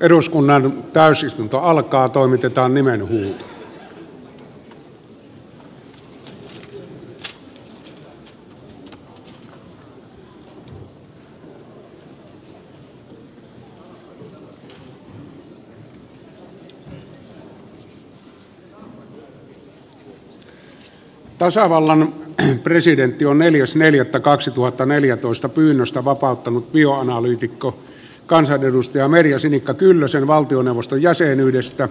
eduskunnan täysistunto alkaa toimitetaan nimenhuuto tasavallan presidentti on neljäs neljättä kaksituhattaneljätoista pyynnöstä vapauttanut bioanalyytikko kansanedustaja merja sinikka kyllösen valtioneuvoston jäsenyydestä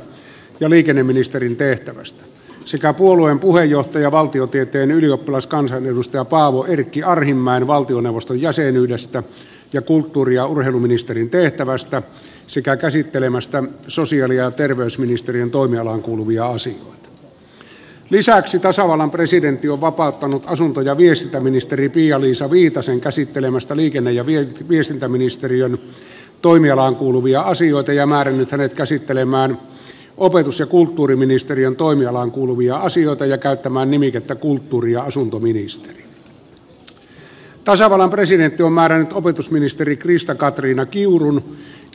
ja liikenneministerin tehtävästä. Sekä puolueen puheenjohtaja valtiotieteen ylioppilaskansanedustaja paavo erkki arhinmäen valtioneuvoston jäsenyydestä ja kulttuuri ja urheiluministerin tehtävästä sekä käsittelemästä sosiaali ja terveysministeriön toimialaan kuuluvia asioita. Lisäksi tasavallan presidentti on vapauttanut asunto ja viestintäministeri pia liisa viitasen käsittelemästä liikenne ja viestintäministeriön toimialaan kuuluvia asioita ja määrännyt hänet käsittelemään opetus ja kulttuuriministeriön toimialaan kuuluvia asioita ja käyttämään nimikettä kulttuuri ja asuntoministeri. Tasavallan presidentti on määrännyt opetusministeri krista katriina kiurun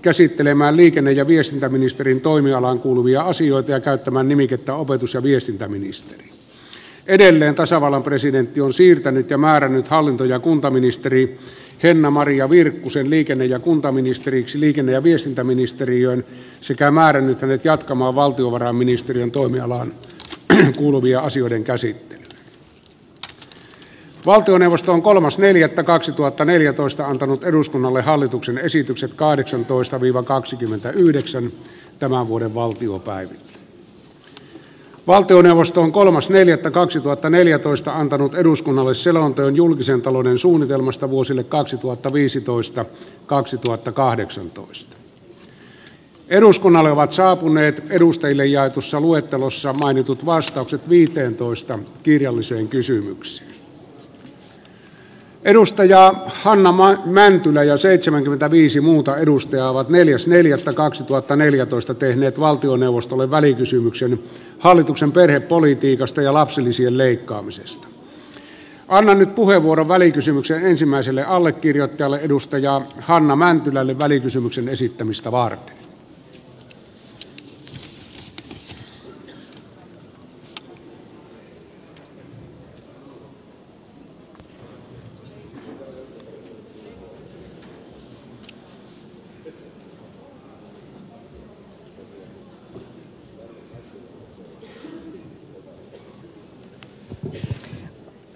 käsittelemään liikenne ja viestintäministerin toimialaan kuuluvia asioita ja käyttämään nimikettä opetus ja viestintäministeri. Edelleen tasavallan presidentti on siirtänyt ja määrännyt hallinto ja kuntaministeri henna maria virkkusen liikenne ja kuntaministeriksi liikenne ja viestintäministeriöön sekä määrännyt hänet jatkamaan valtiovarainministeriön toimialaan kuuluvien asioiden käsittelyä. Valtioneuvosto on kolmas neljättä kaksituhattaneljätoista antanut eduskunnalle hallituksen esitykset kahdeksantoista kaksikymmentäyhdeksän tämän vuoden valtiopäivillä valtioneuvosto on kolmas neljättä kaksituhattaneljätoista antanut eduskunnalle selonteon julkisen talouden suunnitelmasta vuosille kaksituhattaviisitoista kaksituhattakahdeksantoista. Eduskunnalle ovat saapuneet edustajille jaetussa luettelossa mainitut vastaukset viiteentoista kirjalliseen kysymykseen hanna mäntylä ja seitsemänkymmentäviisi muuta edustajaa ovat neljäs neljättä kaksituhattaneljätoista tehneet valtioneuvostolle välikysymyksen hallituksen perhepolitiikasta ja lapsilisien leikkaamisesta. Annan nyt puheenvuoron välikysymyksen ensimmäiselle allekirjoittajalle edustaja hanna mäntylälle välikysymyksen esittämistä varten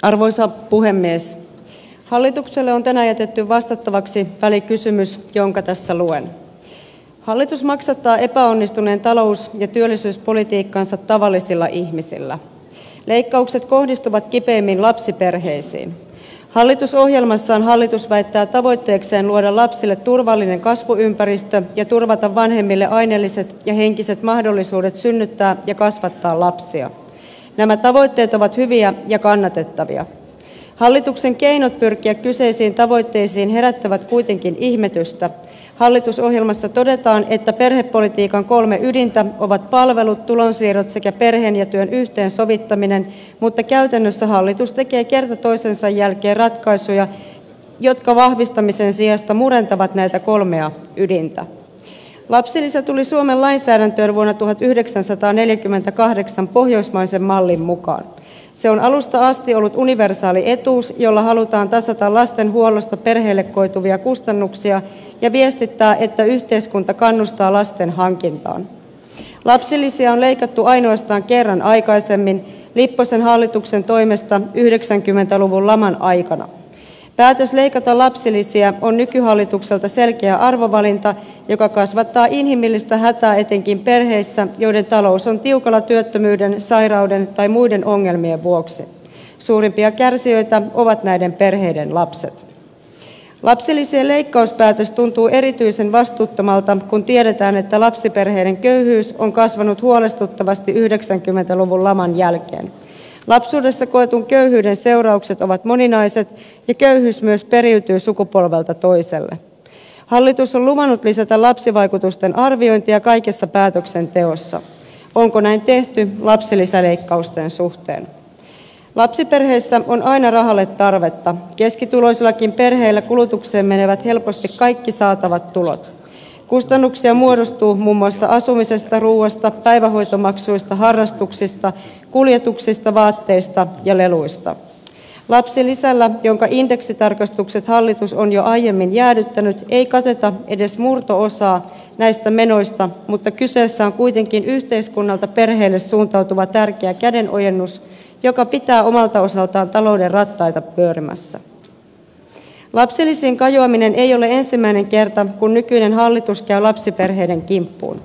arvoisa puhemies hallitukselle on tänään jätetty vastattavaksi välikysymys jonka tässä luen. Hallitus maksattaa epäonnistuneen talous ja työllisyyspolitiikkansa tavallisilla ihmisillä. Leikkaukset kohdistuvat kipeimmin lapsiperheisiin. Hallitusohjelmassaan hallitus väittää tavoitteekseen luoda lapsille turvallinen kasvuympäristö ja turvata vanhemmille aineelliset ja henkiset mahdollisuudet synnyttää ja kasvattaa lapsia nämä tavoitteet ovat hyviä ja kannatettavia. Hallituksen keinot pyrkiä kyseisiin tavoitteisiin herättävät kuitenkin ihmetystä. Hallitusohjelmassa todetaan että perhepolitiikan kolme ydintä ovat palvelut tulonsiirrot sekä perheen ja työn yhteensovittaminen mutta käytännössä hallitus tekee kerta toisensa jälkeen ratkaisuja jotka vahvistamisen sijasta murentavat näitä kolmea ydintä lapsilisä tuli suomen lainsäädäntöön vuonna tuhatyhdeksänsataaneljäkymmentäkahdeksan pohjoismaisen mallin mukaan. Se on alusta asti ollut universaali etuus jolla halutaan tasata lasten huollosta perheille koituvia kustannuksia ja viestittää että yhteiskunta kannustaa lasten hankintaan. Lapsilisiä on leikattu ainoastaan kerran aikaisemmin lipposen hallituksen toimesta yhdeksänkymmentä luvun laman aikana päätös leikata lapsilisiä on nykyhallitukselta selkeä arvovalinta joka kasvattaa inhimillistä hätää etenkin perheissä joiden talous on tiukalla työttömyyden sairauden tai muiden ongelmien vuoksi. Suurimpia kärsijöitä ovat näiden perheiden lapset. Lapsilisien leikkauspäätös tuntuu erityisen vastuuttomalta kun tiedetään että lapsiperheiden köyhyys on kasvanut huolestuttavasti yhdeksänkymmentä luvun laman jälkeen lapsuudessa koetun köyhyyden seuraukset ovat moninaiset ja köyhyys myös periytyy sukupolvelta toiselle. Hallitus on luvannut lisätä lapsivaikutusten arviointia kaikessa päätöksenteossa. Onko näin tehty lapsilisäleikkausten suhteen? Lapsiperheissä on aina rahalle tarvetta. Keskituloisillakin perheillä kulutukseen menevät helposti kaikki saatavat tulot. Kustannuksia muodostuu muun muassa asumisesta ruuasta päivähoitomaksuista harrastuksista kuljetuksista vaatteista ja leluista. Lapsilisällä jonka indeksitarkastukset hallitus on jo aiemmin jäädyttänyt ei kateta edes murto osaa näistä menoista mutta kyseessä on kuitenkin yhteiskunnalta perheille suuntautuva tärkeä kädenojennus joka pitää omalta osaltaan talouden rattaita pyörimässä. Lapsilisiin kajoaminen ei ole ensimmäinen kerta kun nykyinen hallitus käy lapsiperheiden kimppuun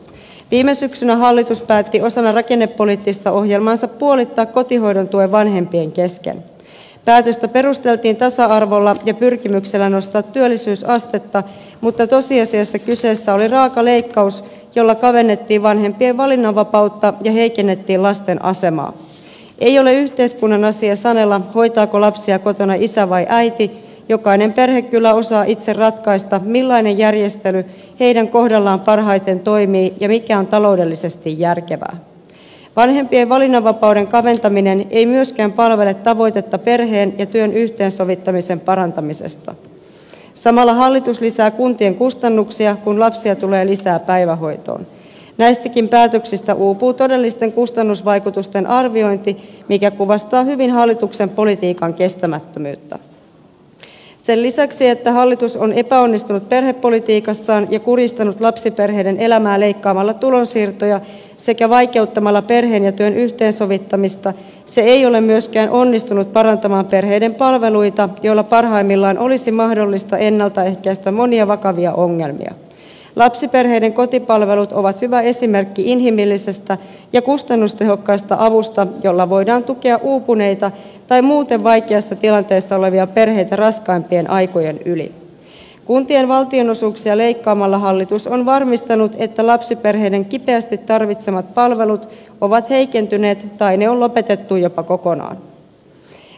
viime syksynä hallitus päätti osana rakennepoliittista ohjelmaansa puolittaa kotihoidon tuen vanhempien kesken. Päätöstä perusteltiin tasa arvolla ja pyrkimyksellä nostaa työllisyysastetta mutta tosiasiassa kyseessä oli raaka leikkaus jolla kavennettiin vanhempien valinnanvapautta ja heikennettiin lasten asemaa. Ei ole yhteiskunnan asia sanella hoitaako lapsia kotona isä vai äiti jokainen perhe kyllä osaa itse ratkaista millainen järjestely heidän kohdallaan parhaiten toimii ja mikä on taloudellisesti järkevää. Vanhempien valinnanvapauden kaventaminen ei myöskään palvele tavoitetta perheen ja työn yhteensovittamisen parantamisesta. Samalla hallitus lisää kuntien kustannuksia kun lapsia tulee lisää päivähoitoon. Näistäkin päätöksistä uupuu todellisten kustannusvaikutusten arviointi mikä kuvastaa hyvin hallituksen politiikan kestämättömyyttä sen lisäksi että hallitus on epäonnistunut perhepolitiikassaan ja kuristanut lapsiperheiden elämää leikkaamalla tulonsiirtoja sekä vaikeuttamalla perheen ja työn yhteensovittamista se ei ole myöskään onnistunut parantamaan perheiden palveluita joilla parhaimmillaan olisi mahdollista ennaltaehkäistä monia vakavia ongelmia lapsiperheiden kotipalvelut ovat hyvä esimerkki inhimillisestä ja kustannustehokkaasta avusta jolla voidaan tukea uupuneita tai muuten vaikeassa tilanteessa olevia perheitä raskaimpien aikojen yli. Kuntien valtionosuuksia leikkaamalla hallitus on varmistanut että lapsiperheiden kipeästi tarvitsemat palvelut ovat heikentyneet tai ne on lopetettu jopa kokonaan.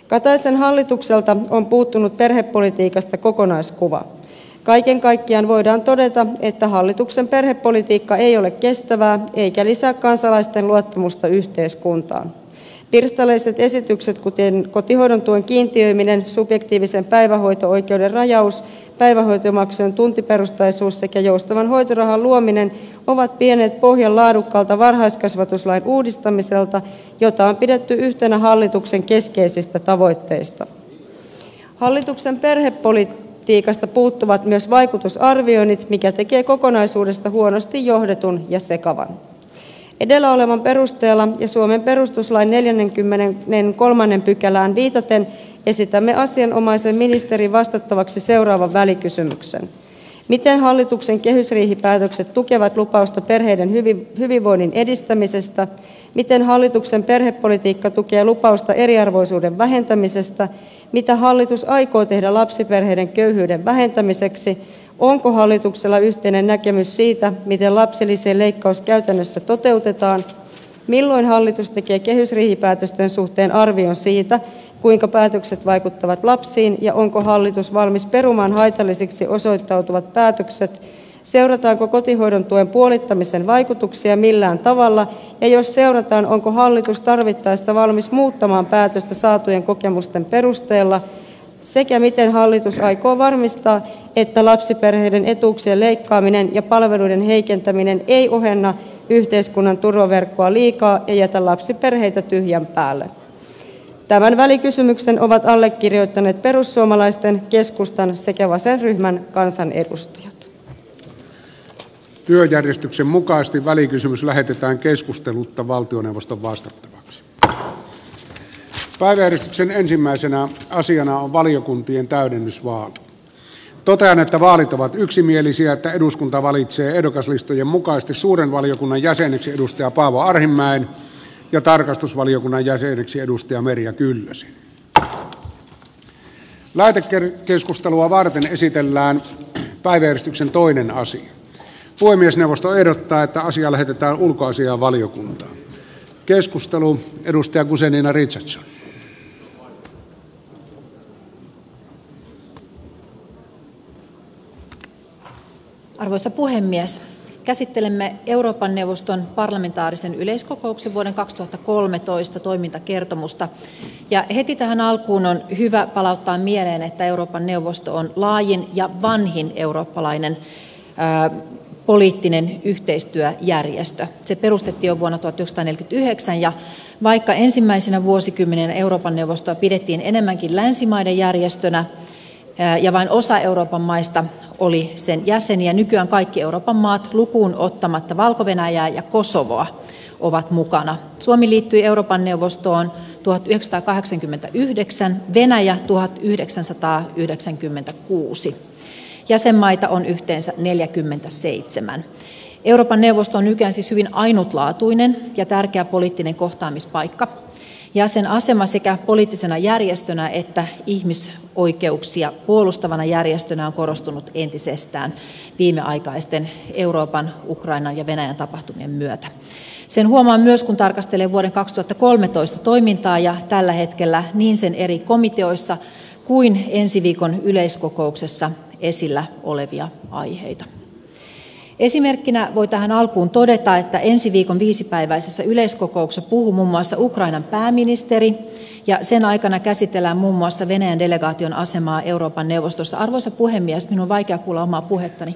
Kataisen hallitukselta on puuttunut perhepolitiikasta kokonaiskuva kaiken kaikkiaan voidaan todeta että hallituksen perhepolitiikka ei ole kestävää eikä lisää kansalaisten luottamusta yhteiskuntaan. Pirstaleiset esitykset kuten kotihoidon tuen kiintiöiminen subjektiivisen päivähoito oikeuden rajaus päivähoitomaksujen tuntiperustaisuus sekä joustavan hoitorahan luominen ovat vieneet pohjan laadukkaalta varhaiskasvatuslain uudistamiselta jota on pidetty yhtenä hallituksen keskeisistä tavoitteista. Hallituksen perhepolitiikasta puuttuvat myös vaikutusarvioinnit mikä tekee kokonaisuudesta huonosti johdetun ja sekavan. Edellä olevan perusteella ja suomen perustuslain neljänkymmenenkolmannen pykälään viitaten esitämme asianomaisen ministerin vastattavaksi seuraavan välikysymyksen. Miten hallituksen kehysriihipäätökset tukevat lupausta perheiden hyvinvoinnin edistämisestä? Miten hallituksen perhepolitiikka tukee lupausta eriarvoisuuden vähentämisestä mitä hallitus aikoo tehdä lapsiperheiden köyhyyden vähentämiseksi? Onko hallituksella yhteinen näkemys siitä miten lapsilisien leikkaus käytännössä toteutetaan? Milloin hallitus tekee kehysriihipäätösten suhteen arvion siitä kuinka päätökset vaikuttavat lapsiin? Ja onko hallitus valmis perumaan haitallisiksi osoittautuvat päätökset seurataanko kotihoidon tuen puolittamisen vaikutuksia millään tavalla ja jos seurataan onko hallitus tarvittaessa valmis muuttamaan päätöstä saatujen kokemusten perusteella sekä miten hallitus aikoo varmistaa että lapsiperheiden etuuksien leikkaaminen ja palveluiden heikentäminen ei ohenna yhteiskunnan turvaverkkoa liikaa ja jätä lapsiperheitä tyhjän päälle. Tämän välikysymyksen ovat allekirjoittaneet perussuomalaisten keskustan sekä vasenryhmän kansanedustajat työjärjestyksen mukaisesti välikysymys lähetetään keskustelutta valtioneuvoston vastattavaksi. Päiväjärjestyksen ensimmäisenä asiana on valiokuntien täydennysvaali. Totean että vaalit ovat yksimielisiä että eduskunta valitsee ehdokaslistojen mukaisesti suuren valiokunnan jäseneksi paavo arhinmäen ja tarkastusvaliokunnan jäseneksi merja kyllösen. Lähetekeskustelua varten esitellään päiväjärjestyksen toinen asia puhemiesneuvosto ehdottaa että asia lähetetään ulkoasiainvaliokuntaan. Käsittelemme euroopan neuvoston parlamentaarisen yleiskokouksen vuoden kaksituhatta kolmetoista toimintakertomusta. Ja heti tähän alkuun on hyvä palauttaa mieleen että euroopan neuvosto on laajin ja vanhin eurooppalainen poliittinen yhteistyöjärjestö. Se perustettiin jo vuonna 1949 ja vaikka ensimmäisenä vuosikymmenenä Euroopan neuvostoa pidettiin enemmänkin länsimaiden järjestönä ja vain osa Euroopan maista oli sen jäseniä, nykyään kaikki Euroopan maat lukuun ottamatta valko ja Kosovoa ovat mukana. Suomi liittyi Euroopan neuvostoon 1989, Venäjä 1996. Jäsenmaita on yhteensä 47. Euroopan neuvosto on nykyään siis hyvin ainutlaatuinen ja tärkeä poliittinen kohtaamispaikka. Ja sen asema sekä poliittisena järjestönä että ihmisoikeuksia puolustavana järjestönä on korostunut entisestään viimeaikaisten Euroopan, Ukrainan ja Venäjän tapahtumien myötä. Sen huomaa myös, kun tarkastelee vuoden 2013 toimintaa ja tällä hetkellä niin sen eri komiteoissa kuin ensi viikon yleiskokouksessa esillä olevia aiheita. Esimerkkinä voi tähän alkuun todeta, että ensi viikon viisipäiväisessä yleiskokouksessa puhuu muun muassa Ukrainan pääministeri ja sen aikana käsitellään muun muassa Venäjän delegaation asemaa Euroopan neuvostossa. Arvoisa puhemies, minun on vaikea kuulla omaa puhettani.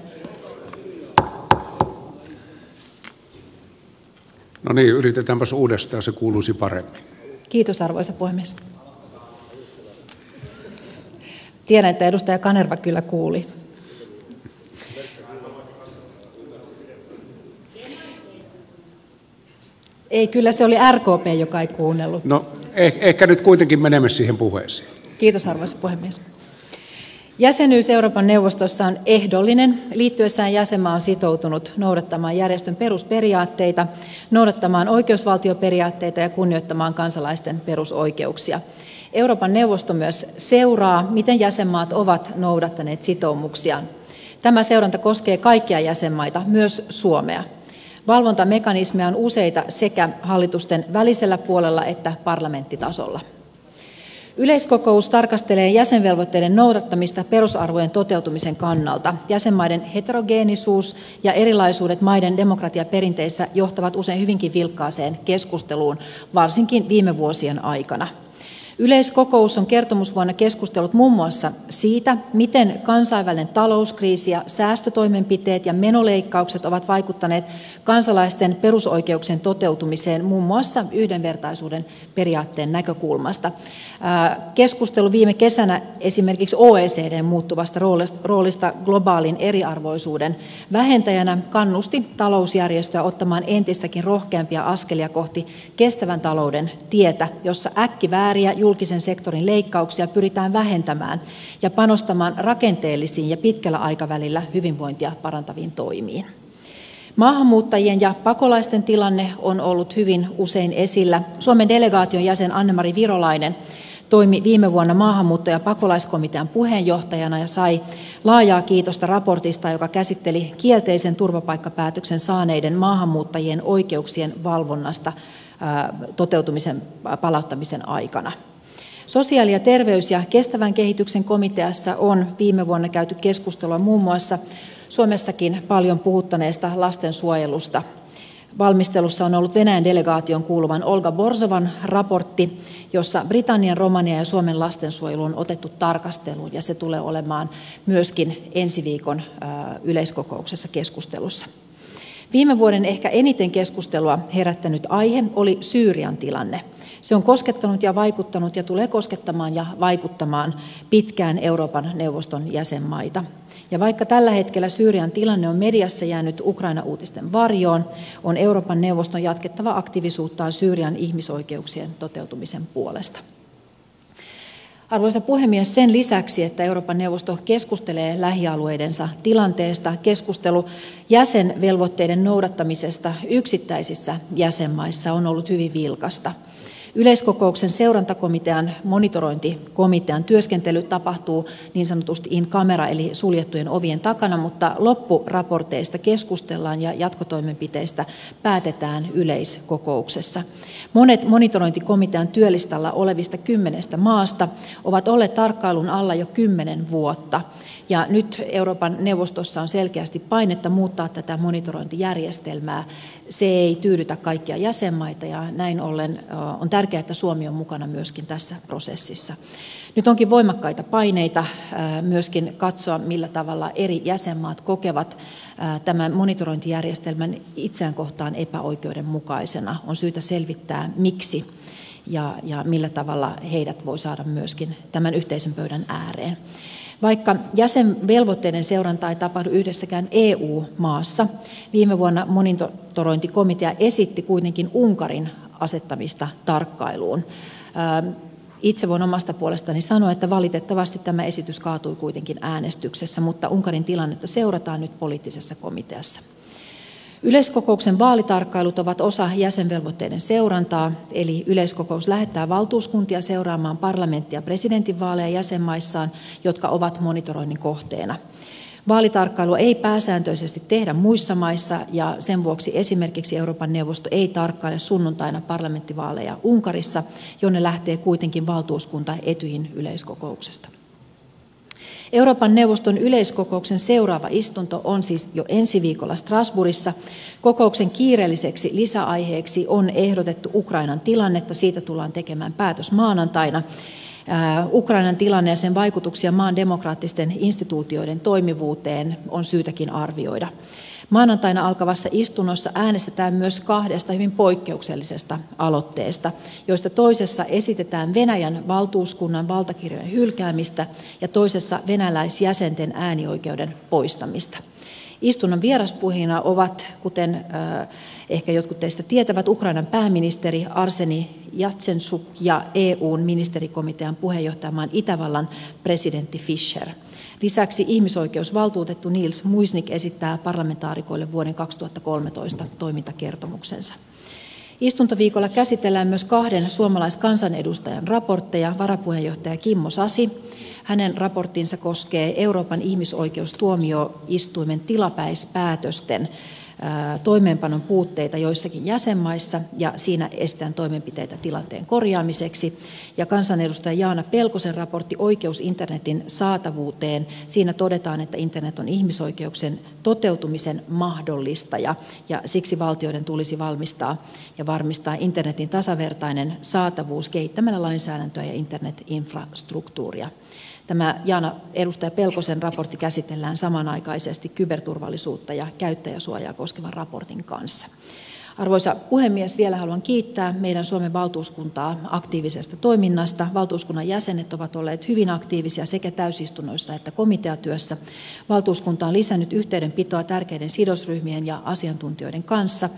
No niin, yritetäänpäs uudestaan, se kuuluisi paremmin. Kiitos arvoisa puhemies. Tiedän, että edustaja Kanerva kyllä kuuli. Ei, kyllä se oli RKP, joka ei kuunnellut. No, eh- ehkä nyt kuitenkin menemme siihen puheeseen. Kiitos arvoisa puhemies. Jäsenyys Euroopan neuvostossa on ehdollinen. Liittyessään jäsenmaa on sitoutunut noudattamaan järjestön perusperiaatteita, noudattamaan oikeusvaltioperiaatteita ja kunnioittamaan kansalaisten perusoikeuksia. Euroopan neuvosto myös seuraa, miten jäsenmaat ovat noudattaneet sitoumuksiaan. Tämä seuranta koskee kaikkia jäsenmaita, myös Suomea. Valvontamekanismeja on useita sekä hallitusten välisellä puolella että parlamenttitasolla. Yleiskokous tarkastelee jäsenvelvoitteiden noudattamista perusarvojen toteutumisen kannalta. Jäsenmaiden heterogeenisuus ja erilaisuudet maiden demokratiaperinteissä johtavat usein hyvinkin vilkkaaseen keskusteluun, varsinkin viime vuosien aikana. Yleiskokous on kertomusvuonna keskustellut muun muassa siitä, miten kansainvälinen talouskriisi ja säästötoimenpiteet ja menoleikkaukset ovat vaikuttaneet kansalaisten perusoikeuksien toteutumiseen muun muassa yhdenvertaisuuden periaatteen näkökulmasta. Keskustelu viime kesänä esimerkiksi OECDn muuttuvasta roolista globaalin eriarvoisuuden vähentäjänä kannusti talousjärjestöä ottamaan entistäkin rohkeampia askelia kohti kestävän talouden tietä, jossa äkkivääriä julkisen sektorin leikkauksia pyritään vähentämään ja panostamaan rakenteellisiin ja pitkällä aikavälillä hyvinvointia parantaviin toimiin. Maahanmuuttajien ja pakolaisten tilanne on ollut hyvin usein esillä. Suomen delegaation jäsen Anne-Mari Virolainen toimi viime vuonna maahanmuutto- ja pakolaiskomitean puheenjohtajana ja sai laajaa kiitosta raportista, joka käsitteli kielteisen turvapaikkapäätöksen saaneiden maahanmuuttajien oikeuksien valvonnasta toteutumisen palauttamisen aikana. Sosiaali- ja terveys- ja kestävän kehityksen komiteassa on viime vuonna käyty keskustelua muun muassa Suomessakin paljon puhuttaneesta lastensuojelusta. Valmistelussa on ollut Venäjän delegaation kuuluvan Olga Borzovan raportti, jossa Britannian, Romania ja Suomen lastensuojelu on otettu tarkasteluun ja se tulee olemaan myöskin ensi viikon yleiskokouksessa keskustelussa. Viime vuoden ehkä eniten keskustelua herättänyt aihe oli Syyrian tilanne. Se on koskettanut ja vaikuttanut ja tulee koskettamaan ja vaikuttamaan pitkään Euroopan neuvoston jäsenmaita. Ja vaikka tällä hetkellä Syyrian tilanne on mediassa jäänyt Ukraina-uutisten varjoon, on Euroopan neuvoston jatkettava aktiivisuuttaan Syyrian ihmisoikeuksien toteutumisen puolesta. Arvoisa puhemies, sen lisäksi, että Euroopan neuvosto keskustelee lähialueidensa tilanteesta, keskustelu jäsenvelvoitteiden noudattamisesta yksittäisissä jäsenmaissa on ollut hyvin vilkasta – Yleiskokouksen seurantakomitean monitorointikomitean työskentely tapahtuu niin sanotusti in camera eli suljettujen ovien takana, mutta loppuraporteista keskustellaan ja jatkotoimenpiteistä päätetään yleiskokouksessa. Monet monitorointikomitean työlistalla olevista kymmenestä maasta ovat olleet tarkkailun alla jo kymmenen vuotta. Ja nyt Euroopan neuvostossa on selkeästi painetta muuttaa tätä monitorointijärjestelmää. Se ei tyydytä kaikkia jäsenmaita ja näin ollen on tärkeää, että Suomi on mukana myöskin tässä prosessissa. Nyt onkin voimakkaita paineita myöskin katsoa, millä tavalla eri jäsenmaat kokevat tämän monitorointijärjestelmän itseään kohtaan epäoikeudenmukaisena. On syytä selvittää, miksi ja, ja millä tavalla heidät voi saada myöskin tämän yhteisen pöydän ääreen. Vaikka jäsenvelvoitteiden seuranta ei tapahdu yhdessäkään EU-maassa, viime vuonna monitorointikomitea esitti kuitenkin Unkarin asettamista tarkkailuun. Itse voin omasta puolestani sanoa, että valitettavasti tämä esitys kaatui kuitenkin äänestyksessä, mutta Unkarin tilannetta seurataan nyt poliittisessa komiteassa. Yleiskokouksen vaalitarkkailut ovat osa jäsenvelvoitteiden seurantaa, eli yleiskokous lähettää valtuuskuntia seuraamaan parlamentti- ja presidentinvaaleja jäsenmaissaan, jotka ovat monitoroinnin kohteena. Vaalitarkkailua ei pääsääntöisesti tehdä muissa maissa ja sen vuoksi esimerkiksi Euroopan neuvosto ei tarkkaile sunnuntaina parlamenttivaaleja Unkarissa, jonne lähtee kuitenkin valtuuskunta Etyin yleiskokouksesta. Euroopan neuvoston yleiskokouksen seuraava istunto on siis jo ensi viikolla Strasbourgissa. Kokouksen kiireelliseksi lisäaiheeksi on ehdotettu Ukrainan tilannetta. Siitä tullaan tekemään päätös maanantaina. Ukrainan tilanne ja sen vaikutuksia maan demokraattisten instituutioiden toimivuuteen on syytäkin arvioida. Maanantaina alkavassa istunnossa äänestetään myös kahdesta hyvin poikkeuksellisesta aloitteesta, joista toisessa esitetään Venäjän valtuuskunnan valtakirjojen hylkäämistä ja toisessa venäläisjäsenten äänioikeuden poistamista. Istunnon vieraspuhina ovat, kuten ehkä jotkut teistä tietävät, Ukrainan pääministeri Arseni Jatsensuk ja EUn ministerikomitean puheenjohtajamaan Itävallan presidentti Fischer. Lisäksi ihmisoikeusvaltuutettu Niels Muisnik esittää parlamentaarikoille vuoden 2013 toimintakertomuksensa. Istuntoviikolla käsitellään myös kahden suomalaiskansanedustajan raportteja. Varapuheenjohtaja Kimmo Sasi. Hänen raporttinsa koskee Euroopan ihmisoikeustuomioistuimen tilapäispäätösten toimeenpanon puutteita joissakin jäsenmaissa ja siinä estetään toimenpiteitä tilanteen korjaamiseksi. Ja kansanedustaja Jaana Pelkosen raportti Oikeus internetin saatavuuteen. Siinä todetaan, että internet on ihmisoikeuksien toteutumisen mahdollistaja ja siksi valtioiden tulisi valmistaa ja varmistaa internetin tasavertainen saatavuus kehittämällä lainsäädäntöä ja internetinfrastruktuuria. Tämä Jaana edustaja Pelkosen raportti käsitellään samanaikaisesti kyberturvallisuutta ja käyttäjäsuojaa koskevan raportin kanssa. Arvoisa puhemies, vielä haluan kiittää meidän Suomen valtuuskuntaa aktiivisesta toiminnasta. Valtuuskunnan jäsenet ovat olleet hyvin aktiivisia sekä täysistunnoissa että komiteatyössä. Valtuuskunta on lisännyt yhteydenpitoa tärkeiden sidosryhmien ja asiantuntijoiden kanssa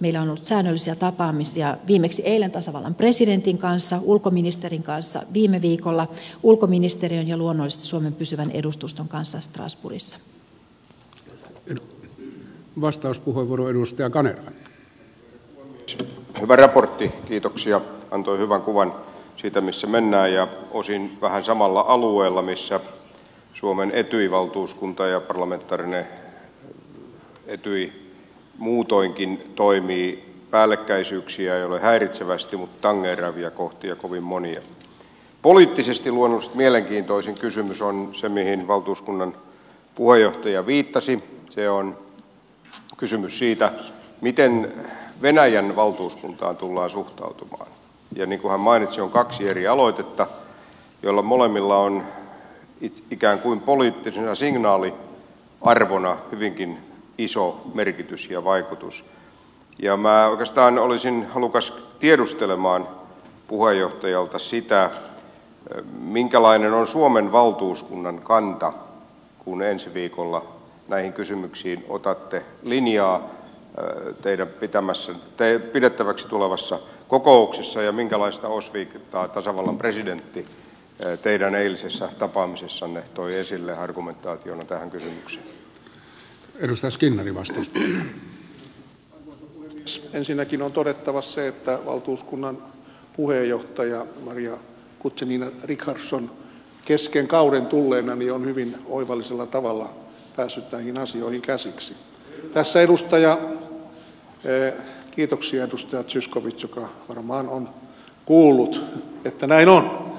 Meillä on ollut säännöllisiä tapaamisia viimeksi eilen tasavallan presidentin kanssa, ulkoministerin kanssa viime viikolla, ulkoministeriön ja luonnollisesti Suomen pysyvän edustuston kanssa Strasbourgissa. Vastauspuheenvuoro edustaja Kanerva. Hyvä raportti, kiitoksia. Antoi hyvän kuvan siitä, missä mennään ja osin vähän samalla alueella, missä Suomen etyi-valtuuskunta ja parlamentaarinen etyi muutoinkin toimii päällekkäisyyksiä ei ole häiritsevästi, mutta tangeeraavia kohtia kovin monia. Poliittisesti luonnollisesti mielenkiintoisin kysymys on se, mihin valtuuskunnan puheenjohtaja viittasi. Se on kysymys siitä, miten Venäjän valtuuskuntaan tullaan suhtautumaan. Ja niin kuin hän mainitsi, on kaksi eri aloitetta, joilla molemmilla on ikään kuin poliittisena signaaliarvona hyvinkin iso merkitys ja vaikutus. Ja mä oikeastaan olisin halukas tiedustelemaan puheenjohtajalta sitä, minkälainen on Suomen valtuuskunnan kanta, kun ensi viikolla näihin kysymyksiin otatte linjaa teidän pitämässä, te, pidettäväksi tulevassa kokouksessa ja minkälaista osviittaa tasavallan presidentti teidän eilisessä tapaamisessanne toi esille argumentaationa tähän kysymykseen? Ensinnäkin on todettava se, että valtuuskunnan puheenjohtaja Maria Kutsenina Richardson kesken kauden tulleena niin on hyvin oivallisella tavalla päässyt näihin asioihin käsiksi. Tässä edustaja, eh, kiitoksia edustaja Zyskovic, joka varmaan on kuullut, että näin on.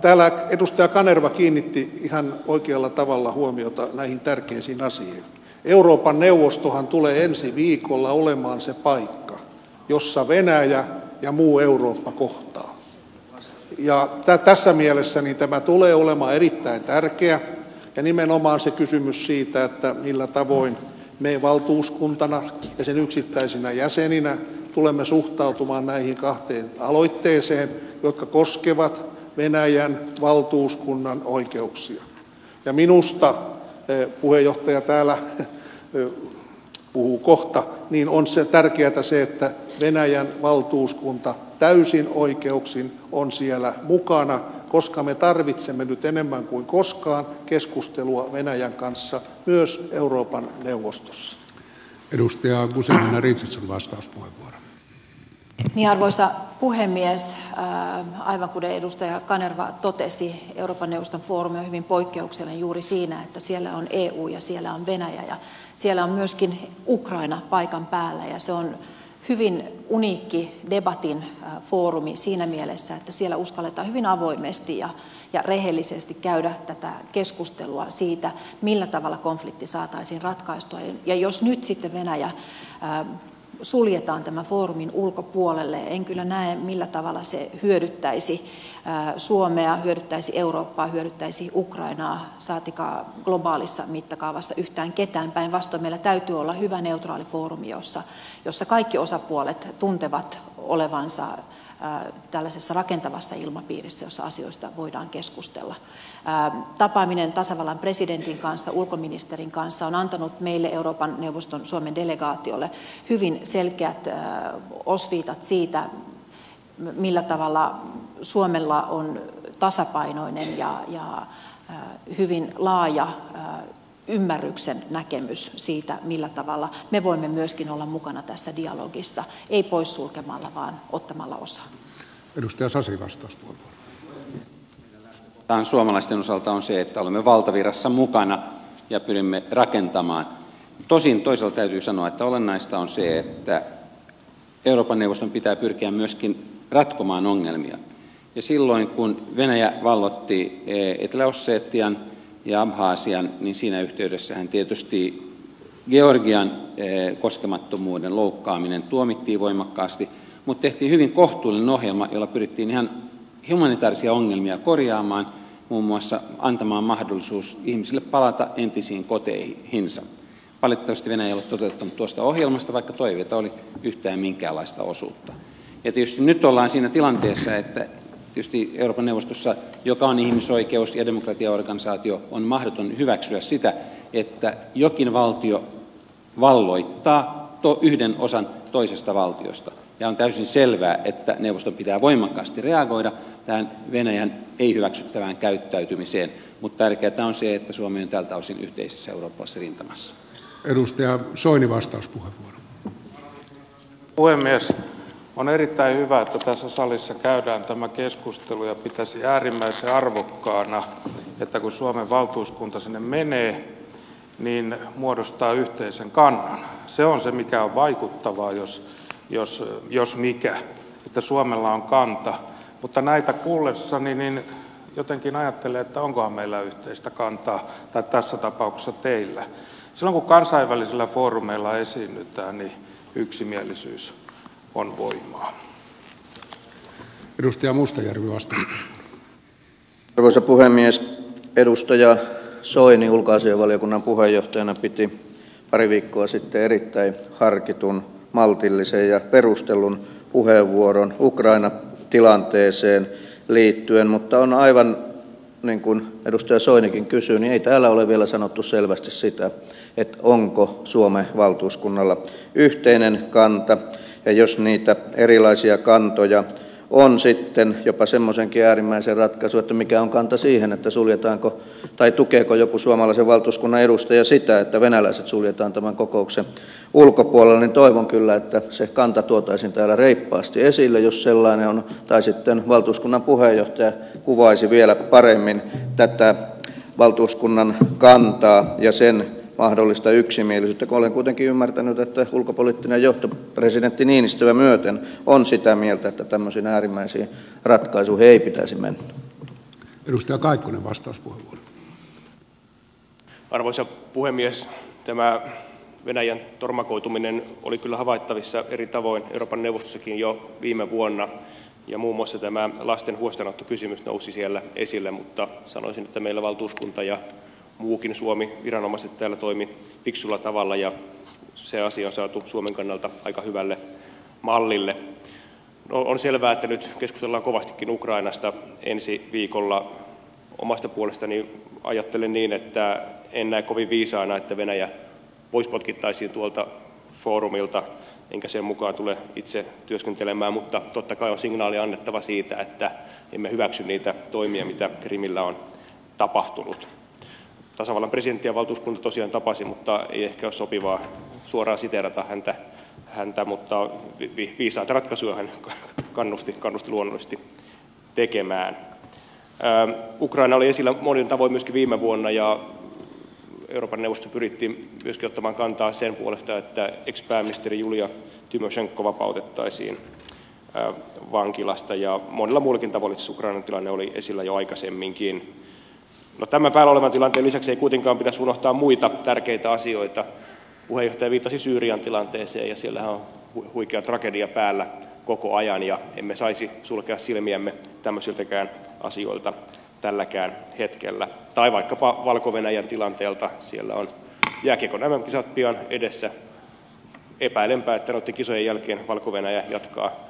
Täällä edustaja Kanerva kiinnitti ihan oikealla tavalla huomiota näihin tärkeisiin asioihin. Euroopan neuvostohan tulee ensi viikolla olemaan se paikka, jossa Venäjä ja muu Eurooppa kohtaa. Ja tässä mielessä niin tämä tulee olemaan erittäin tärkeä ja nimenomaan se kysymys siitä, että millä tavoin me valtuuskuntana ja sen yksittäisinä jäseninä tulemme suhtautumaan näihin kahteen aloitteeseen, jotka koskevat Venäjän valtuuskunnan oikeuksia. Ja minusta, eh, puheenjohtaja täällä eh, puhuu kohta, niin on se tärkeää se, että Venäjän valtuuskunta täysin oikeuksin on siellä mukana, koska me tarvitsemme nyt enemmän kuin koskaan keskustelua Venäjän kanssa myös Euroopan neuvostossa. Edustaja Gusenina Ritsetson vastauspuheenvuoro. Niin, arvoisa puhemies, aivan kuten edustaja Kanerva totesi, Euroopan neuvoston foorumi on hyvin poikkeuksellinen juuri siinä, että siellä on EU ja siellä on Venäjä ja siellä on myöskin Ukraina paikan päällä ja se on hyvin uniikki debatin foorumi siinä mielessä, että siellä uskalletaan hyvin avoimesti ja, ja rehellisesti käydä tätä keskustelua siitä, millä tavalla konflikti saataisiin ratkaistua. Ja jos nyt sitten Venäjä suljetaan tämän foorumin ulkopuolelle. En kyllä näe, millä tavalla se hyödyttäisi Suomea, hyödyttäisi Eurooppaa, hyödyttäisi Ukrainaa, saatikaa globaalissa mittakaavassa yhtään ketään. Päinvastoin meillä täytyy olla hyvä neutraali foorumi, jossa, jossa kaikki osapuolet tuntevat olevansa tällaisessa rakentavassa ilmapiirissä, jossa asioista voidaan keskustella. Tapaaminen tasavallan presidentin kanssa, ulkoministerin kanssa on antanut meille Euroopan neuvoston Suomen delegaatiolle hyvin selkeät osviitat siitä, millä tavalla Suomella on tasapainoinen ja, ja hyvin laaja ymmärryksen näkemys siitä, millä tavalla me voimme myöskin olla mukana tässä dialogissa, ei poissulkemalla, vaan ottamalla osaa. Edustaja Sasi vastauspuheenvuoro. Tämän suomalaisten osalta on se, että olemme valtavirassa mukana ja pyrimme rakentamaan. Tosin toisaalta täytyy sanoa, että olennaista on se, että Euroopan neuvoston pitää pyrkiä myöskin ratkomaan ongelmia. Ja silloin kun Venäjä vallotti eh, Etelä-Ossetian ja Abhaasian, niin siinä yhteydessä hän tietysti Georgian eh, koskemattomuuden loukkaaminen tuomittiin voimakkaasti, mutta tehtiin hyvin kohtuullinen ohjelma, jolla pyrittiin ihan humanitaarisia ongelmia korjaamaan, muun muassa antamaan mahdollisuus ihmisille palata entisiin koteihinsa. Valitettavasti Venäjä ei ole toteuttanut tuosta ohjelmasta, vaikka toiveita oli yhtään minkäänlaista osuutta. Ja tietysti nyt ollaan siinä tilanteessa, että tietysti Euroopan neuvostossa, joka on ihmisoikeus- ja demokratiaorganisaatio, on mahdoton hyväksyä sitä, että jokin valtio valloittaa yhden osan toisesta valtiosta. Ja on täysin selvää, että neuvoston pitää voimakkaasti reagoida tähän Venäjän ei-hyväksyttävään käyttäytymiseen, mutta tärkeää on se, että Suomi on tältä osin yhteisessä eurooppalaisessa rintamassa. On erittäin hyvä, että tässä salissa käydään tämä keskustelu ja pitäisi äärimmäisen arvokkaana, että kun Suomen valtuuskunta sinne menee, niin muodostaa yhteisen kannan. Se on se, mikä on vaikuttavaa, jos, jos, jos mikä, että Suomella on kanta. Mutta näitä kuullessani niin jotenkin ajattelen, että onkohan meillä yhteistä kantaa, tai tässä tapauksessa teillä. Silloin kun kansainvälisillä foorumeilla esiinnytään, niin yksimielisyys on voimaa. Edustaja Mustajärvi vastaa. Arvoisa puhemies, edustaja Soini ulkoasianvaliokunnan puheenjohtajana piti pari viikkoa sitten erittäin harkitun, maltillisen ja perustellun puheenvuoron Ukraina-tilanteeseen liittyen, mutta on aivan niin kuin edustaja Soinikin kysyy, niin ei täällä ole vielä sanottu selvästi sitä, että onko Suomen valtuuskunnalla yhteinen kanta ja jos niitä erilaisia kantoja on sitten jopa semmoisenkin äärimmäisen ratkaisu, että mikä on kanta siihen, että suljetaanko tai tukeeko joku suomalaisen valtuuskunnan edustaja sitä, että venäläiset suljetaan tämän kokouksen ulkopuolella, niin toivon kyllä, että se kanta tuotaisiin täällä reippaasti esille, jos sellainen on, tai sitten valtuuskunnan puheenjohtaja kuvaisi vielä paremmin tätä valtuuskunnan kantaa ja sen mahdollista yksimielisyyttä, kun olen kuitenkin ymmärtänyt, että ulkopoliittinen johto presidentti Niinistöä myöten on sitä mieltä, että tämmöisiin äärimmäisiin ratkaisuihin ei pitäisi mennä. Edustaja Kaikkonen vastauspuheenvuoro. Arvoisa puhemies, tämä Venäjän tormakoituminen oli kyllä havaittavissa eri tavoin Euroopan neuvostossakin jo viime vuonna, ja muun muassa tämä lasten huostaanottokysymys nousi siellä esille, mutta sanoisin, että meillä valtuuskunta ja muukin Suomi, viranomaiset täällä toimi fiksulla tavalla, ja se asia on saatu Suomen kannalta aika hyvälle mallille. No, on selvää, että nyt keskustellaan kovastikin Ukrainasta ensi viikolla. Omasta puolestani ajattelen niin, että en näe kovin viisaana, että Venäjä pois potkittaisiin tuolta foorumilta, enkä sen mukaan tule itse työskentelemään, mutta totta kai on signaali annettava siitä, että emme hyväksy niitä toimia, mitä Krimillä on tapahtunut. Tasavallan presidentti ja valtuuskunta tosiaan tapasi, mutta ei ehkä ole sopivaa suoraan siteerata häntä, häntä mutta viisaita ratkaisuja hän kannusti, kannusti luonnollisesti tekemään. Ukraina oli esillä monin tavoin myöskin viime vuonna ja Euroopan neuvosto pyrittiin myöskin ottamaan kantaa sen puolesta, että ex-pääministeri Julia Tymoshenko vapautettaisiin vankilasta ja monilla muillakin tavoilla Ukrainan tilanne oli esillä jo aikaisemminkin. No, tämän päällä olevan tilanteen lisäksi ei kuitenkaan pitäisi unohtaa muita tärkeitä asioita. Puheenjohtaja viittasi Syyrian tilanteeseen ja siellähän on huikea tragedia päällä koko ajan ja emme saisi sulkea silmiämme tämmöisiltäkään asioilta tälläkään hetkellä. Tai vaikkapa valko tilanteelta. Siellä on jääkiekon MM-kisat pian edessä. Epäilenpä, että noiden kisojen jälkeen valko jatkaa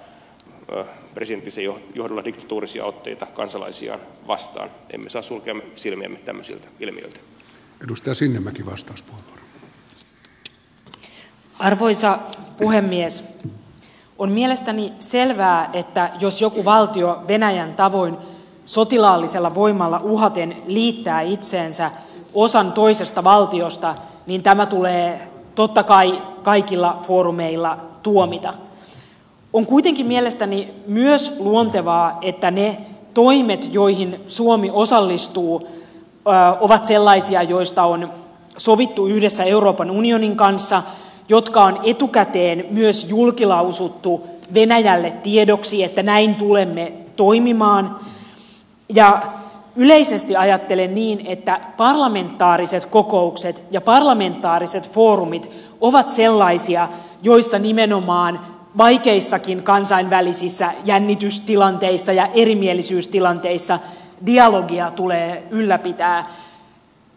presidenttisen johdolla diktatuurisia otteita kansalaisiaan vastaan. Emme saa sulkea silmiämme tämmöisiltä ilmiöiltä. Edustaja Sinnemäki vastauspuheenvuoro. Arvoisa puhemies, on mielestäni selvää, että jos joku valtio Venäjän tavoin sotilaallisella voimalla uhaten liittää itseensä osan toisesta valtiosta, niin tämä tulee totta kai kaikilla foorumeilla tuomita. On kuitenkin mielestäni myös luontevaa, että ne toimet, joihin Suomi osallistuu, ovat sellaisia, joista on sovittu yhdessä Euroopan unionin kanssa, jotka on etukäteen myös julkilausuttu Venäjälle tiedoksi, että näin tulemme toimimaan. Ja yleisesti ajattelen niin, että parlamentaariset kokoukset ja parlamentaariset foorumit ovat sellaisia, joissa nimenomaan vaikeissakin kansainvälisissä jännitystilanteissa ja erimielisyystilanteissa dialogia tulee ylläpitää.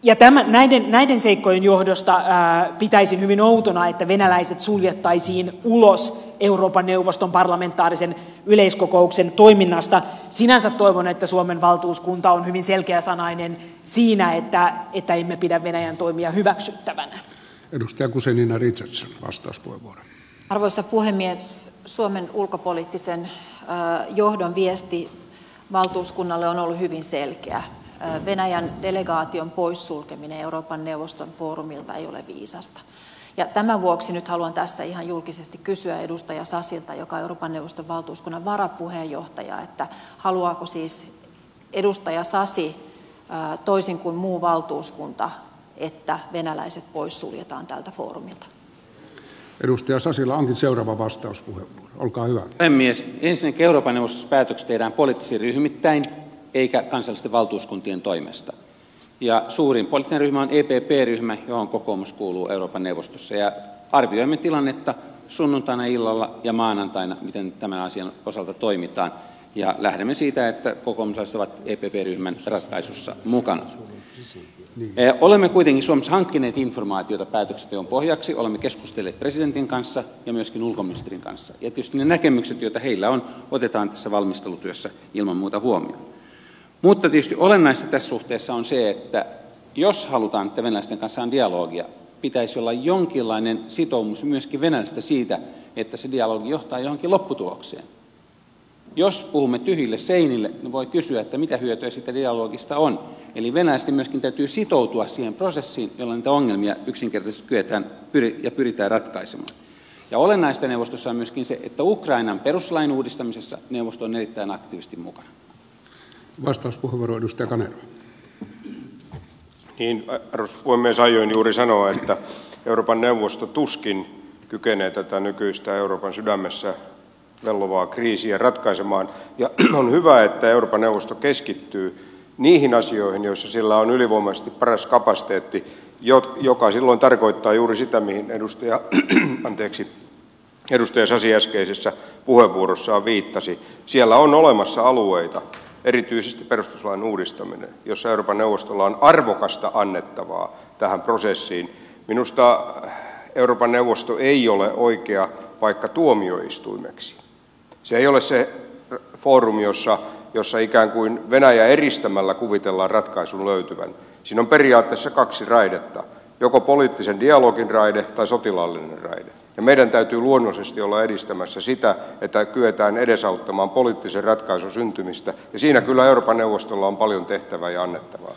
Ja tämän, näiden, näiden seikkojen johdosta ää, pitäisin hyvin outona, että venäläiset suljettaisiin ulos Euroopan neuvoston parlamentaarisen yleiskokouksen toiminnasta. Sinänsä toivon, että Suomen valtuuskunta on hyvin selkeäsanainen siinä, että, että emme pidä Venäjän toimia hyväksyttävänä. Edustaja Kusenina Richardson, vastauspuheenvuoro. Arvoisa puhemies, Suomen ulkopoliittisen johdon viesti valtuuskunnalle on ollut hyvin selkeä. Venäjän delegaation poissulkeminen Euroopan neuvoston foorumilta ei ole viisasta. Ja tämän vuoksi nyt haluan tässä ihan julkisesti kysyä edustaja Sasilta, joka on Euroopan neuvoston valtuuskunnan varapuheenjohtaja, että haluaako siis edustaja Sasi toisin kuin muu valtuuskunta, että venäläiset poissuljetaan tältä foorumilta? Edustaja Sasilla onkin seuraava vastauspuheenvuoro. Olkaa hyvä. Puhemies, ensinnäkin Euroopan neuvostossa päätökset tehdään poliittisiin ryhmittäin, eikä kansallisten valtuuskuntien toimesta. Ja suurin poliittinen ryhmä on EPP-ryhmä, johon kokoomus kuuluu Euroopan neuvostossa. Ja arvioimme tilannetta sunnuntaina illalla ja maanantaina, miten tämän asian osalta toimitaan. Ja lähdemme siitä, että kokoomuslaiset ovat EPP-ryhmän ratkaisussa mukana. Eh, olemme kuitenkin Suomessa hankkineet informaatiota päätöksenteon pohjaksi, olemme keskustelleet presidentin kanssa ja myöskin ulkoministerin kanssa. Ja tietysti ne näkemykset, joita heillä on, otetaan tässä valmistelutyössä ilman muuta huomioon. Mutta tietysti olennaista tässä suhteessa on se, että jos halutaan, että venäläisten kanssa on dialogia, pitäisi olla jonkinlainen sitoumus myöskin venäläistä siitä, että se dialogi johtaa johonkin lopputulokseen. Jos puhumme tyhjille seinille, niin voi kysyä, että mitä hyötyä siitä dialogista on. Eli venäläisten myöskin täytyy sitoutua siihen prosessiin, jolla niitä ongelmia yksinkertaisesti kyetään ja pyritään ratkaisemaan. Ja olennaista neuvostossa on myöskin se, että Ukrainan peruslain uudistamisessa neuvosto on erittäin aktiivisesti mukana. Vastauspuheenvuoro edustaja Kanerva. Niin, arvoisa puhemies, aioin juuri sanoa, että Euroopan neuvosto tuskin kykenee tätä nykyistä Euroopan sydämessä vellovaa kriisiä ratkaisemaan. Ja on hyvä, että Euroopan neuvosto keskittyy niihin asioihin, joissa sillä on ylivoimaisesti paras kapasiteetti joka silloin tarkoittaa juuri sitä mihin edustaja sasi äskeisessä puheenvuorossaan viittasi. Siellä on olemassa alueita erityisesti perustuslain uudistaminen jossa euroopan neuvostolla on arvokasta annettavaa tähän prosessiin. Minusta euroopan neuvosto ei ole oikea paikka tuomioistuimeksi se ei ole se foorumi jossa ikään kuin venäjä eristämällä kuvitellaan ratkaisun löytyvän. Siinä on periaatteessa kaksi raidetta. Joko poliittisen dialogin raide tai sotilaallinen raide. Ja meidän täytyy luonnollisesti olla edistämässä sitä että kyetään edesauttamaan poliittisen ratkaisun syntymistä. Ja siinä kyllä euroopan neuvostolla on paljon tehtävää ja annettavaa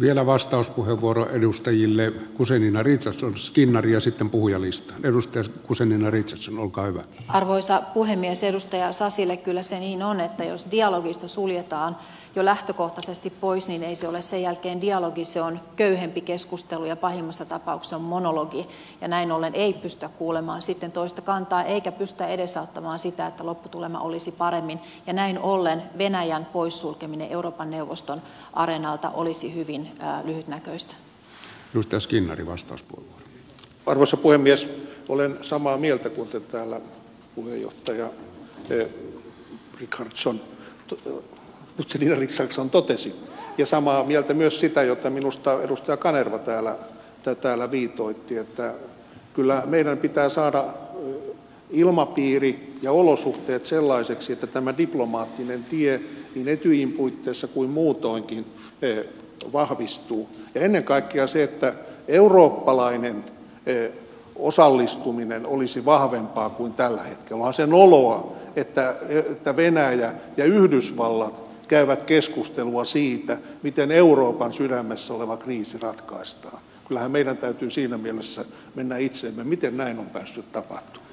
vielä vastauspuheenvuoro edustajille Kusenina Richardson, Skinnari ja sitten puhujalistaan. Edustaja Kusenina Richardson, olkaa hyvä. Arvoisa puhemies, edustaja Sasille kyllä se niin on, että jos dialogista suljetaan jo lähtökohtaisesti pois, niin ei se ole sen jälkeen dialogi, se on köyhempi keskustelu ja pahimmassa tapauksessa on monologi. Ja näin ollen ei pystytä kuulemaan sitten toista kantaa eikä pystytä edesauttamaan sitä, että lopputulema olisi paremmin. Ja näin ollen Venäjän poissulkeminen Euroopan neuvoston areenalta olisi hyvin äh, lyhytnäköistä. Edustaja Skinnari, vastauspuheenvuoro. Arvoisa puhemies, olen samaa mieltä kuin te täällä puheenjohtaja eh, Richardson Juscelina Richardson totesi. Ja samaa mieltä myös sitä, jota minusta edustaja Kanerva täällä, täällä viitoitti, että kyllä meidän pitää saada ilmapiiri ja olosuhteet sellaiseksi, että tämä diplomaattinen tie niin Etyjin puitteissa kuin muutoinkin vahvistuu. Ja ennen kaikkea se, että eurooppalainen osallistuminen olisi vahvempaa kuin tällä hetkellä. Onhan sen oloa, että, että Venäjä ja Yhdysvallat käyvät keskustelua siitä, miten Euroopan sydämessä oleva kriisi ratkaistaan. Kyllähän meidän täytyy siinä mielessä mennä itseemme, miten näin on päässyt tapahtumaan.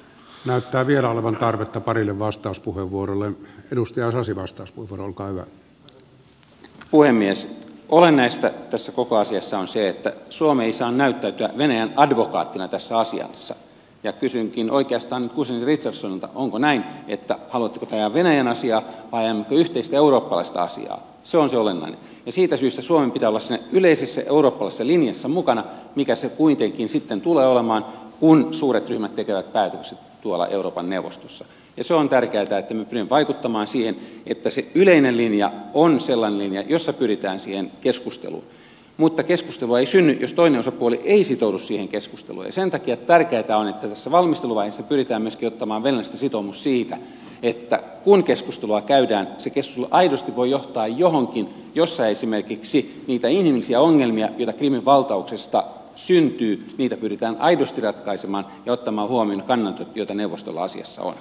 Näyttää vielä olevan tarvetta parille vastauspuheenvuorolle. Edustaja Sasi vastauspuheenvuoro, olkaa hyvä. Puhemies, olennaista tässä koko asiassa on se, että Suomi ei saa näyttäytyä Venäjän advokaattina tässä asiassa. Ja kysynkin oikeastaan nyt Kusin Richardsonilta, onko näin, että haluatteko ajaa Venäjän asiaa vai ajammeko yhteistä eurooppalaista asiaa? Se on se olennainen. Ja siitä syystä Suomen pitää olla siinä yleisessä eurooppalaisessa linjassa mukana, mikä se kuitenkin sitten tulee olemaan, kun suuret ryhmät tekevät päätökset tuolla Euroopan neuvostossa. Ja se on tärkeää, että me pyrimme vaikuttamaan siihen, että se yleinen linja on sellainen linja, jossa pyritään siihen keskusteluun mutta keskustelua ei synny, jos toinen osapuoli ei sitoudu siihen keskusteluun. Ja sen takia tärkeää on, että tässä valmisteluvaiheessa pyritään myöskin ottamaan venäläistä sitoumus siitä, että kun keskustelua käydään, se keskustelu aidosti voi johtaa johonkin, jossa esimerkiksi niitä inhimillisiä ongelmia, joita Krimin valtauksesta syntyy, niitä pyritään aidosti ratkaisemaan ja ottamaan huomioon kannantot, joita neuvostolla asiassa on.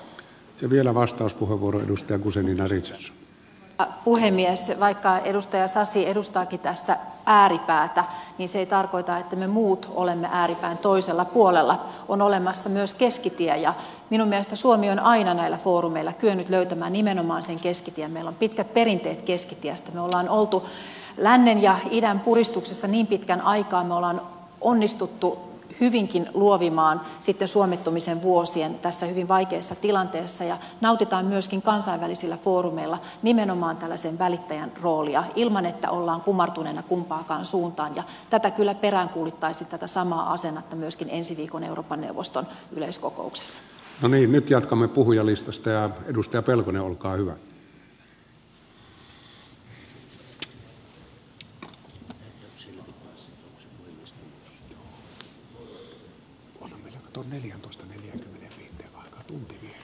Ja vielä vastauspuheenvuoro edustaja Kusenina Richardson puhemies vaikka edustaja sasi edustaakin tässä ääripäätä niin se ei tarkoita että me muut olemme ääripään toisella puolella. On olemassa myös keskitie ja minun mielestä suomi on aina näillä foorumeilla kyennyt löytämään nimenomaan sen keskitien meillä on pitkät perinteet keskitiestä. Me ollaan oltu lännen ja idän puristuksessa niin pitkän aikaa. Me ollaan onnistuttu hyvinkin luovimaan sitten suomettumisen vuosien tässä hyvin vaikeassa tilanteessa ja nautitaan myöskin kansainvälisillä foorumeilla nimenomaan tällaisen välittäjän roolia ilman, että ollaan kumartuneena kumpaakaan suuntaan. Ja tätä kyllä peräänkuulittaisin tätä samaa asennetta myöskin ensi viikon Euroopan neuvoston yleiskokouksessa. No niin, nyt jatkamme puhujalistasta ja edustaja Pelkonen, olkaa hyvä. Tuon 14.45 aikaa tunti vielä.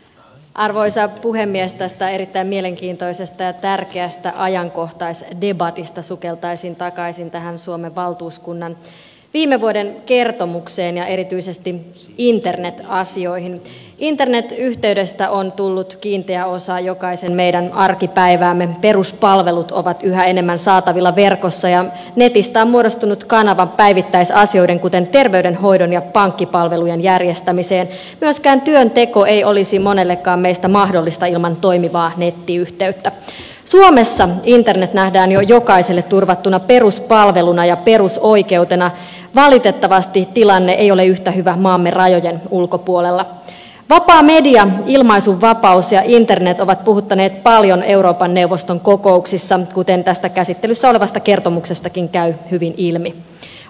Arvoisa puhemies, tästä erittäin mielenkiintoisesta ja tärkeästä ajankohtaisdebatista sukeltaisin takaisin tähän Suomen valtuuskunnan viime vuoden kertomukseen ja erityisesti internet-asioihin. Internet-yhteydestä on tullut kiinteä osa jokaisen meidän arkipäiväämme. Peruspalvelut ovat yhä enemmän saatavilla verkossa ja netistä on muodostunut kanava päivittäisasioiden, kuten terveydenhoidon ja pankkipalvelujen järjestämiseen. Myöskään työnteko ei olisi monellekaan meistä mahdollista ilman toimivaa nettiyhteyttä. Suomessa internet nähdään jo jokaiselle turvattuna peruspalveluna ja perusoikeutena. Valitettavasti tilanne ei ole yhtä hyvä maamme rajojen ulkopuolella. Vapaa media, ilmaisun vapaus ja internet ovat puhuttaneet paljon Euroopan neuvoston kokouksissa, kuten tästä käsittelyssä olevasta kertomuksestakin käy hyvin ilmi.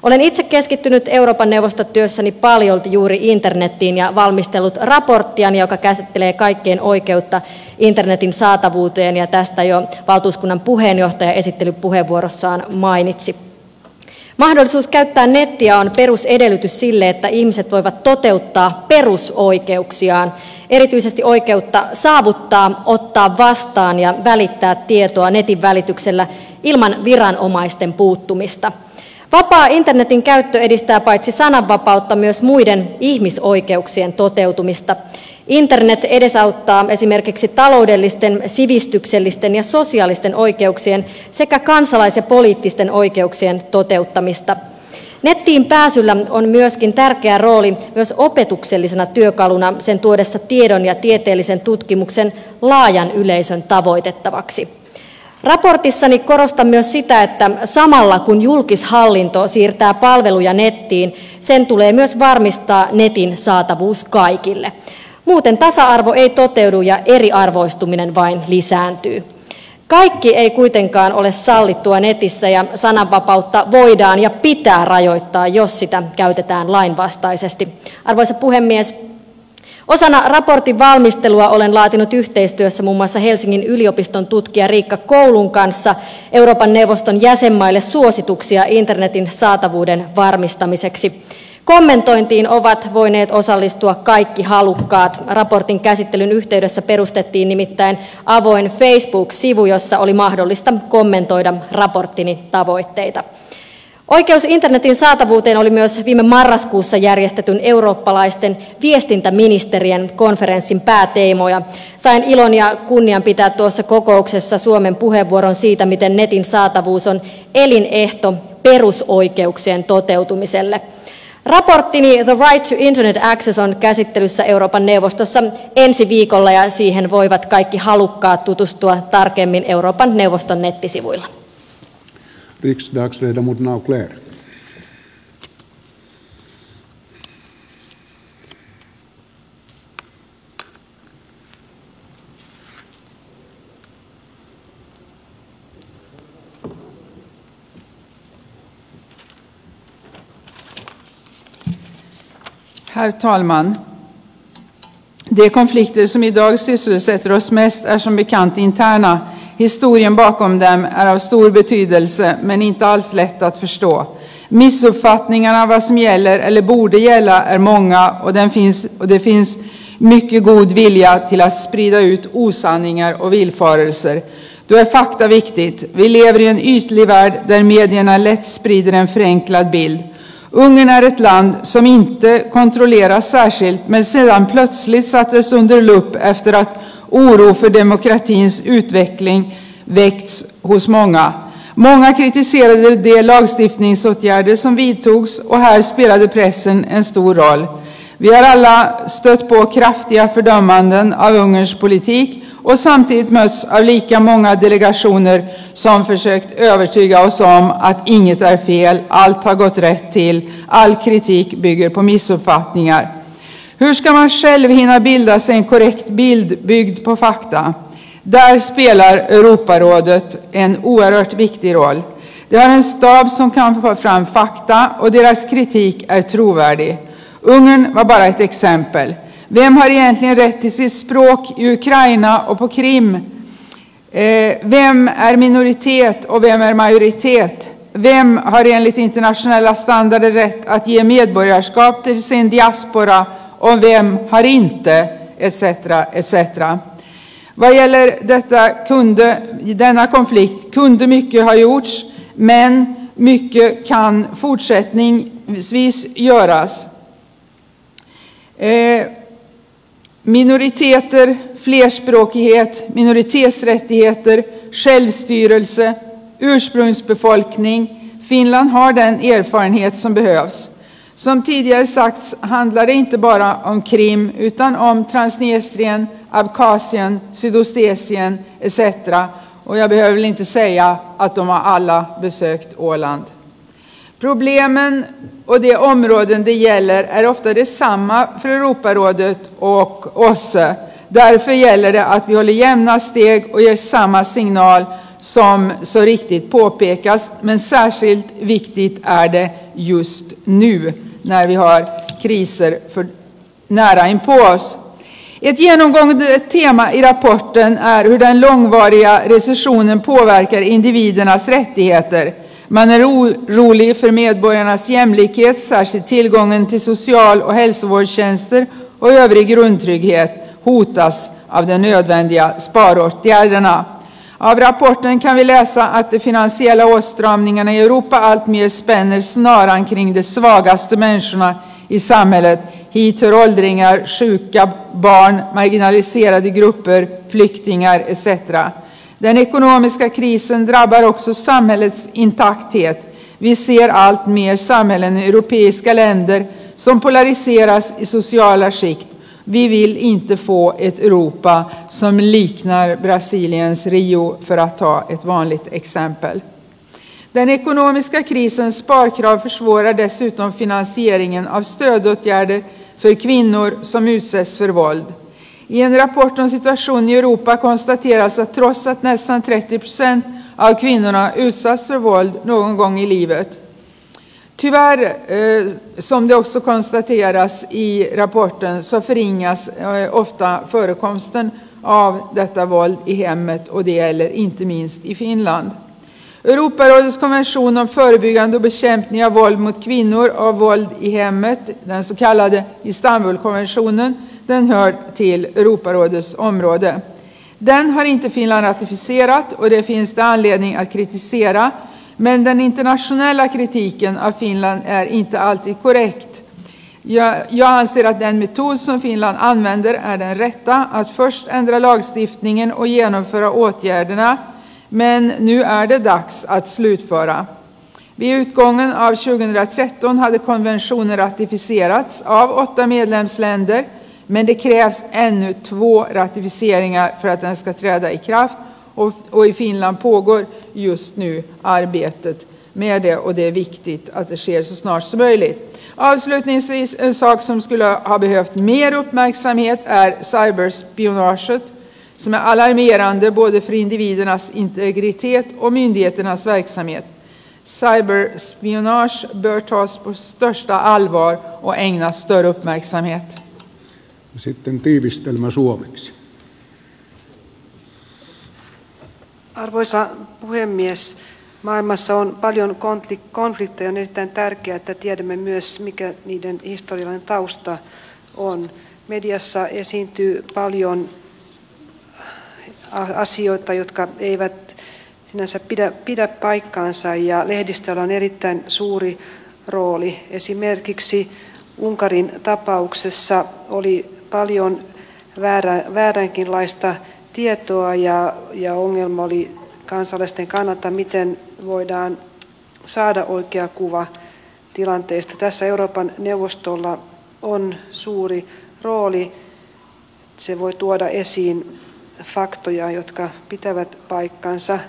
olen itse keskittynyt euroopan neuvostotyössäni paljolti juuri internettiin ja valmistellut raporttiani joka käsittelee kaikkien oikeutta internetin saatavuuteen ja tästä jo valtuuskunnan puheenjohtaja esittelypuheenvuorossaan mainitsi mahdollisuus käyttää nettiä on perusedellytys sille että ihmiset voivat toteuttaa perusoikeuksiaan erityisesti oikeutta saavuttaa ottaa vastaan ja välittää tietoa netin välityksellä ilman viranomaisten puuttumista. Vapaa internetin käyttö edistää paitsi sananvapautta myös muiden ihmisoikeuksien toteutumista internet edesauttaa esimerkiksi taloudellisten sivistyksellisten ja sosiaalisten oikeuksien sekä kansalais ja poliittisten oikeuksien toteuttamista. Nettiin pääsyllä on myöskin tärkeä rooli myös opetuksellisena työkaluna sen tuodessa tiedon ja tieteellisen tutkimuksen laajan yleisön tavoitettavaksi. Raportissani korostan myös sitä että samalla kun julkishallinto siirtää palveluja nettiin sen tulee myös varmistaa netin saatavuus kaikille muuten tasa arvo ei toteudu ja eriarvoistuminen vain lisääntyy. Kaikki ei kuitenkaan ole sallittua netissä ja sananvapautta voidaan ja pitää rajoittaa jos sitä käytetään lainvastaisesti. Arvoisa puhemies osana raportin valmistelua olen laatinut yhteistyössä muun muassa helsingin yliopiston tutkija riikka koulun kanssa euroopan neuvoston jäsenmaille suosituksia internetin saatavuuden varmistamiseksi kommentointiin ovat voineet osallistua kaikki halukkaat. Raportin käsittelyn yhteydessä perustettiin nimittäin avoin facebook sivu jossa oli mahdollista kommentoida raporttini tavoitteita. Oikeus internetin saatavuuteen oli myös viime marraskuussa järjestetyn eurooppalaisten viestintäministerien konferenssin pääteemoja. Sain ilon ja kunnian pitää tuossa kokouksessa suomen puheenvuoron siitä miten netin saatavuus on elinehto perusoikeuksien toteutumiselle raporttini the right to internet access on käsittelyssä euroopan neuvostossa ensi viikolla ja siihen voivat kaikki halukkaat tutustua tarkemmin euroopan neuvoston nettisivuilla Herr talman! De konflikter som idag sysselsätter oss mest är som bekant interna Historien bakom dem är av stor betydelse men inte alls lätt att förstå. Missuppfattningarna vad som gäller eller borde gälla är många och, den finns, och det finns mycket god vilja till att sprida ut osanningar och villfarelser. Då är fakta viktigt. Vi lever i en ytlig värld där medierna lätt sprider en förenklad bild. Ungern är ett land som inte kontrolleras särskilt men sedan plötsligt sattes under lupp efter att oro för demokratins utveckling väckts hos många. Många kritiserade de lagstiftningsåtgärder som vidtogs och här spelade pressen en stor roll. Vi har alla stött på kraftiga fördömanden av Ungerns politik och samtidigt mötts av lika många delegationer som försökt övertyga oss om att inget är fel, allt har gått rätt till, all kritik bygger på missuppfattningar. Hur ska man själv hinna bilda sig en korrekt bild byggd på fakta? Där spelar Europarådet en oerhört viktig roll. De har en stab som kan få fram fakta och deras kritik är trovärdig. Ungern var bara ett exempel. Vem har egentligen rätt till sitt språk i Ukraina och på Krim? Eh, vem är minoritet och vem är majoritet? Vem har enligt internationella standarder rätt att ge medborgarskap till sin diaspora och vem har inte, etc. etc. Vad gäller detta kunde, denna konflikt kunde mycket ha gjorts, men mycket kan fortsättningsvis göras. Eh, Minoriteter, flerspråkighet, minoritetsrättigheter, självstyrelse, ursprungsbefolkning. Finland har den erfarenhet som behövs. Som tidigare sagts handlar det inte bara om Krim utan om Transnistrien, Abkhazien, Sydostasien etc. Och jag behöver väl inte säga att de har alla besökt Åland. Problemen och de områden det gäller är ofta detsamma för Europarådet och OSSE. Därför gäller det att vi håller jämna steg och ger samma signal som så riktigt påpekas. Men särskilt viktigt är det just nu när vi har kriser för nära inpå oss. Ett genomgående tema i rapporten är hur den långvariga recessionen påverkar individernas rättigheter. Man är orolig för medborgarnas jämlikhet, särskilt tillgången till social och hälsovårdstjänster och övrig grundtrygghet hotas av de nödvändiga sparåtgärderna. Av rapporten kan vi läsa att de finansiella åtstramningarna i Europa alltmer spänner snaran kring de svagaste människorna i samhället. Hit hör åldringar, sjuka, barn, marginaliserade grupper, flyktingar etc. Den ekonomiska krisen drabbar också samhällets intakthet. Vi ser allt mer samhällen i europeiska länder som polariseras i sociala skikt vi vill inte få ett Europa som liknar Brasiliens Rio, för att ta ett vanligt exempel. Den ekonomiska krisens sparkrav försvårar dessutom finansieringen av stödåtgärder för kvinnor som utsätts för våld. I en rapport om situationen i Europa konstateras att trots att nästan 30 procent av kvinnorna utsatts för våld någon gång i livet Tyvärr, eh, som det också konstateras i rapporten, så förringas eh, ofta förekomsten av detta våld i hemmet och det gäller inte minst i Finland. Europarådets konvention om förebyggande och bekämpning av våld mot kvinnor och våld i hemmet, den så kallade Istanbulkonventionen, den hör till Europarådets område. Den har inte Finland ratificerat och det finns det anledning att kritisera men den internationella kritiken av Finland är inte alltid korrekt. Jag, jag anser att den metod som Finland använder är den rätta, att först ändra lagstiftningen och genomföra åtgärderna, men nu är det dags att slutföra. Vid utgången av 2013 hade konventionen ratificerats av åtta medlemsländer, men det krävs ännu två ratificeringar för att den ska träda i kraft och, och i Finland pågår just nu arbetet med det och det är viktigt att det sker så snart som möjligt. Avslutningsvis, en sak som skulle ha behövt mer uppmärksamhet är cyberspionaget som är alarmerande både för individernas integritet och myndigheternas verksamhet. Cyberspionage bör tas på största allvar och ägnas större uppmärksamhet. Sitten tiivistelmä suomeksi. Arvoisa puhemies, maailmassa on paljon konflikteja. On erittäin tärkeää, että tiedämme myös, mikä niiden historiallinen tausta on. Mediassa esiintyy paljon asioita, jotka eivät sinänsä pidä, pidä paikkaansa ja lehdistöllä on erittäin suuri rooli. Esimerkiksi Unkarin tapauksessa oli paljon väärä, vääränkinlaista tietoa ja, ja ongelma oli kansalaisten kannalta, miten voidaan saada oikea kuva tilanteesta. Tässä Euroopan neuvostolla on suuri rooli. Se voi tuoda esiin faktoja, jotka pitävät paikkansa.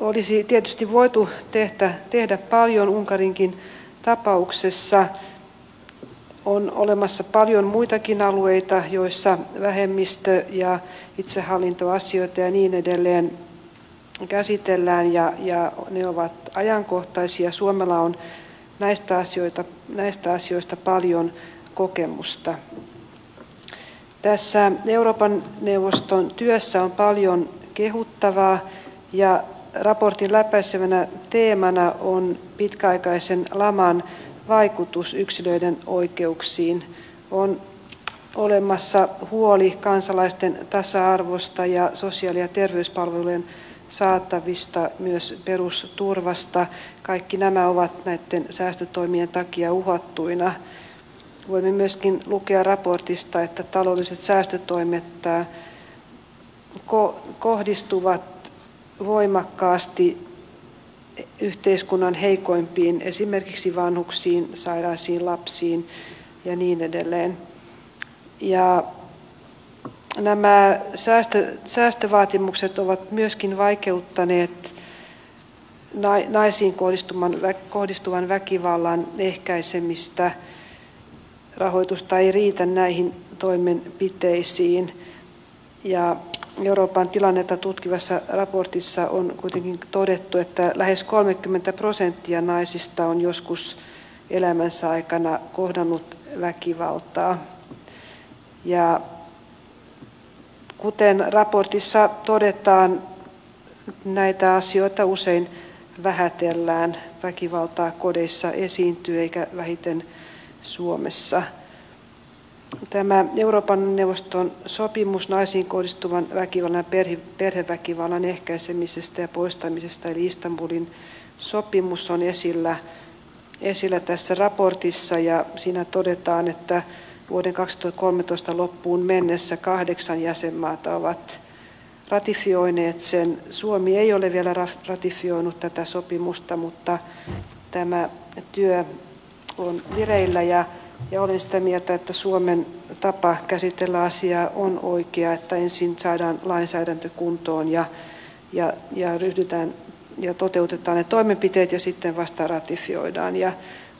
Olisi tietysti voitu tehdä, tehdä paljon Unkarinkin tapauksessa on olemassa paljon muitakin alueita, joissa vähemmistö- ja itsehallintoasioita ja niin edelleen käsitellään ja, ja ne ovat ajankohtaisia. Suomella on näistä, asioita, näistä asioista paljon kokemusta. Tässä Euroopan neuvoston työssä on paljon kehuttavaa ja raportin läpäisevänä teemana on pitkäaikaisen laman vaikutus yksilöiden oikeuksiin. On olemassa huoli kansalaisten tasa-arvosta ja sosiaali- ja terveyspalvelujen saatavista, myös perusturvasta. Kaikki nämä ovat näiden säästötoimien takia uhattuina. Voimme myöskin lukea raportista, että taloudelliset säästötoimet kohdistuvat voimakkaasti yhteiskunnan heikoimpiin, esimerkiksi vanhuksiin, sairaisiin lapsiin ja niin edelleen. Ja nämä säästö, säästövaatimukset ovat myöskin vaikeuttaneet naisiin kohdistuvan, kohdistuvan väkivallan ehkäisemistä. Rahoitusta ei riitä näihin toimenpiteisiin. Ja Euroopan tilannetta tutkivassa raportissa on kuitenkin todettu, että lähes 30 prosenttia naisista on joskus elämänsä aikana kohdannut väkivaltaa. Ja kuten raportissa todetaan, näitä asioita usein vähätellään. Väkivaltaa kodeissa esiintyy eikä vähiten Suomessa. Tämä Euroopan neuvoston sopimus naisiin kohdistuvan väkivallan ja perheväkivallan ehkäisemisestä ja poistamisesta, eli Istanbulin sopimus on esillä, esillä tässä raportissa ja siinä todetaan, että vuoden 2013 loppuun mennessä kahdeksan jäsenmaata ovat ratifioineet sen. Suomi ei ole vielä ratifioinut tätä sopimusta, mutta tämä työ on vireillä ja, ja olen sitä mieltä, että Suomen tapa käsitellä asiaa on oikea, että ensin saadaan lainsäädäntö kuntoon ja, ja, ja ryhdytään ja toteutetaan ne toimenpiteet ja sitten vasta ratifioidaan. Ja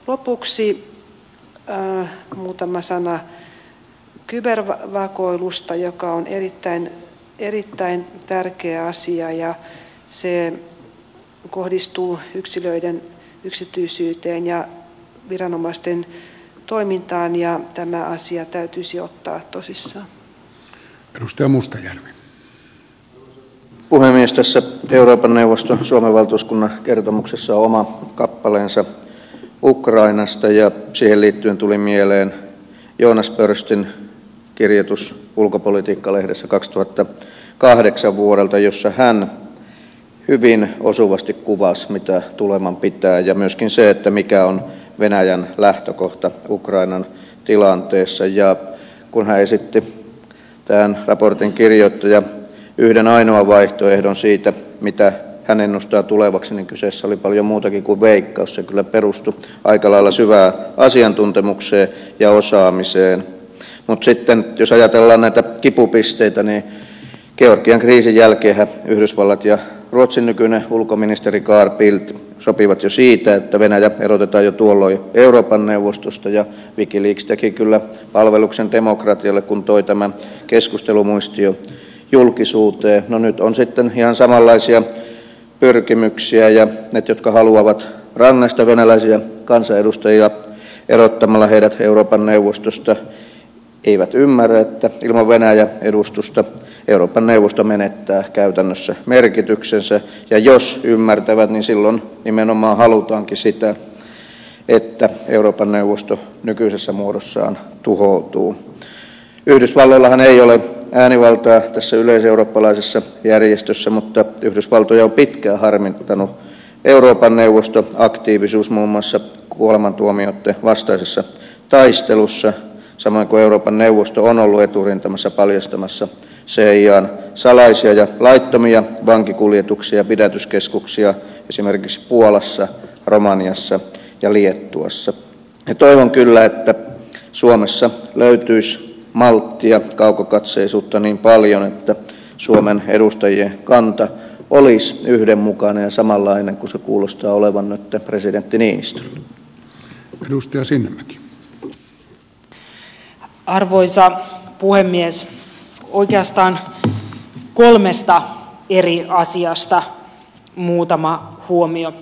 lopuksi äh, muutama sana kybervakoilusta, joka on erittäin, erittäin tärkeä asia ja se kohdistuu yksilöiden yksityisyyteen ja viranomaisten toimintaan ja tämä asia täytyisi ottaa tosissaan. Edustaja Mustajärvi. Puhemies, tässä Euroopan neuvoston Suomen valtuuskunnan kertomuksessa on oma kappaleensa Ukrainasta ja siihen liittyen tuli mieleen Joonas Pörstin kirjoitus Ulkopolitiikka-lehdessä 2008 vuodelta, jossa hän hyvin osuvasti kuvasi, mitä tuleman pitää, ja myöskin se, että mikä on Venäjän lähtökohta Ukrainan tilanteessa. Ja kun hän esitti tämän raportin kirjoittaja yhden ainoan vaihtoehdon siitä, mitä hän ennustaa tulevaksi, niin kyseessä oli paljon muutakin kuin veikkaus. Se kyllä perustui aika lailla syvään asiantuntemukseen ja osaamiseen. Mutta sitten, jos ajatellaan näitä kipupisteitä, niin Georgian kriisin jälkeen Yhdysvallat ja Ruotsin nykyinen ulkoministeri Carl Bildt sopivat jo siitä, että Venäjä erotetaan jo tuolloin Euroopan neuvostosta ja Wikileaks teki kyllä palveluksen demokratialle, kun toi tämä keskustelumuistio julkisuuteen. No nyt on sitten ihan samanlaisia pyrkimyksiä ja ne, jotka haluavat rangaista venäläisiä kansanedustajia erottamalla heidät Euroopan neuvostosta, eivät ymmärrä, että ilman Venäjä edustusta Euroopan neuvosto menettää käytännössä merkityksensä. Ja jos ymmärtävät, niin silloin nimenomaan halutaankin sitä, että Euroopan neuvosto nykyisessä muodossaan tuhoutuu. Yhdysvalloillahan ei ole äänivaltaa tässä yleiseurooppalaisessa järjestössä, mutta Yhdysvaltoja on pitkään harmittanut Euroopan neuvosto aktiivisuus muun muassa kuolemantuomioiden vastaisessa taistelussa, samoin kuin Euroopan neuvosto on ollut eturintamassa paljastamassa CIAn salaisia ja laittomia vankikuljetuksia ja pidätyskeskuksia esimerkiksi Puolassa, Romaniassa ja Liettuassa. Ja toivon kyllä, että Suomessa löytyisi malttia, kaukokatseisuutta niin paljon, että Suomen edustajien kanta olisi yhdenmukainen ja samanlainen kuin se kuulostaa olevan nyt presidentti Niinistöllä. Oikeastaan kolmesta eri asiasta muutama huomio.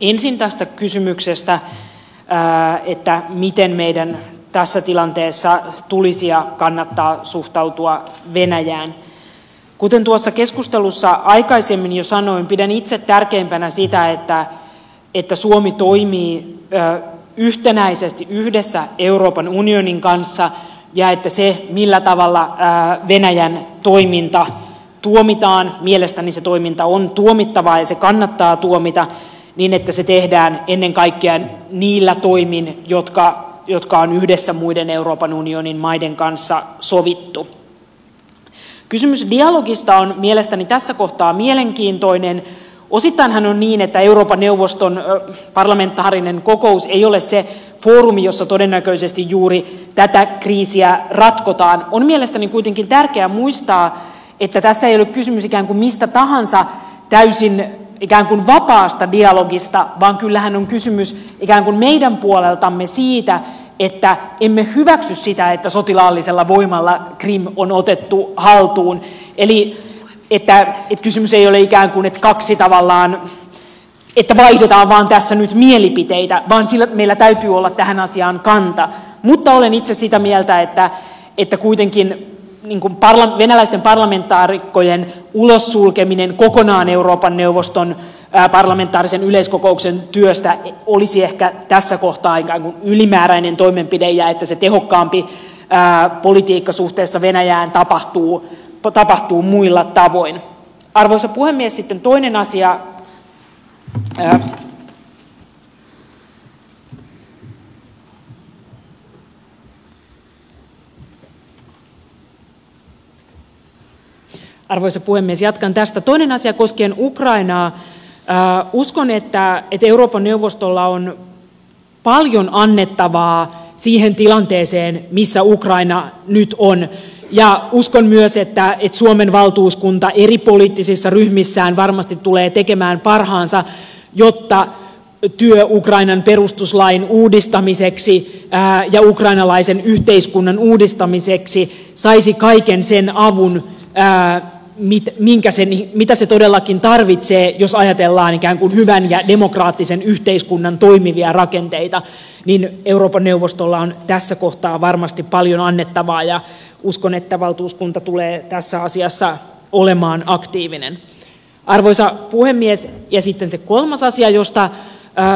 Ensin tästä kysymyksestä, että miten meidän tässä tilanteessa tulisi ja kannattaa suhtautua Venäjään. Kuten tuossa keskustelussa aikaisemmin jo sanoin, pidän itse tärkeimpänä sitä, että, että Suomi toimii yhtenäisesti yhdessä Euroopan unionin kanssa ja että se, millä tavalla Venäjän toiminta tuomitaan, mielestäni se toiminta on tuomittavaa ja se kannattaa tuomita, niin että se tehdään ennen kaikkea niillä toimin, jotka, jotka on yhdessä muiden Euroopan unionin maiden kanssa sovittu. Kysymys dialogista on mielestäni tässä kohtaa mielenkiintoinen. Osittainhan on niin, että Euroopan neuvoston parlamentaarinen kokous ei ole se foorumi, jossa todennäköisesti juuri tätä kriisiä ratkotaan. On mielestäni kuitenkin tärkeää muistaa, että tässä ei ole kysymys ikään kuin mistä tahansa täysin ikään kuin vapaasta dialogista, vaan kyllähän on kysymys ikään kuin meidän puoleltamme siitä, että emme hyväksy sitä, että sotilaallisella voimalla Krim on otettu haltuun. Eli että, että kysymys ei ole ikään kuin, että kaksi tavallaan, että vaihdetaan vaan tässä nyt mielipiteitä, vaan sillä, meillä täytyy olla tähän asiaan kanta. Mutta olen itse sitä mieltä, että, että kuitenkin niin kuin parla, venäläisten parlamentaarikkojen ulossulkeminen kokonaan Euroopan neuvoston parlamentaarisen yleiskokouksen työstä olisi ehkä tässä kohtaa ikään kuin ylimääräinen toimenpide ja että se tehokkaampi politiikka suhteessa Venäjään tapahtuu, tapahtuu muilla tavoin. Arvoisa puhemies, sitten toinen asia. Arvoisa puhemies, jatkan tästä. Toinen asia koskien Ukrainaa Uskon, että, että Euroopan neuvostolla on paljon annettavaa siihen tilanteeseen, missä Ukraina nyt on. Ja uskon myös, että, että Suomen valtuuskunta eri poliittisissa ryhmissään varmasti tulee tekemään parhaansa, jotta työ Ukrainan perustuslain uudistamiseksi ja ukrainalaisen yhteiskunnan uudistamiseksi saisi kaiken sen avun, mit, minkä mitä se todellakin tarvitsee, jos ajatellaan ikään kuin hyvän ja demokraattisen yhteiskunnan toimivia rakenteita, niin Euroopan neuvostolla on tässä kohtaa varmasti paljon annettavaa ja uskon, että valtuuskunta tulee tässä asiassa olemaan aktiivinen. Arvoisa puhemies, ja sitten se kolmas asia, josta,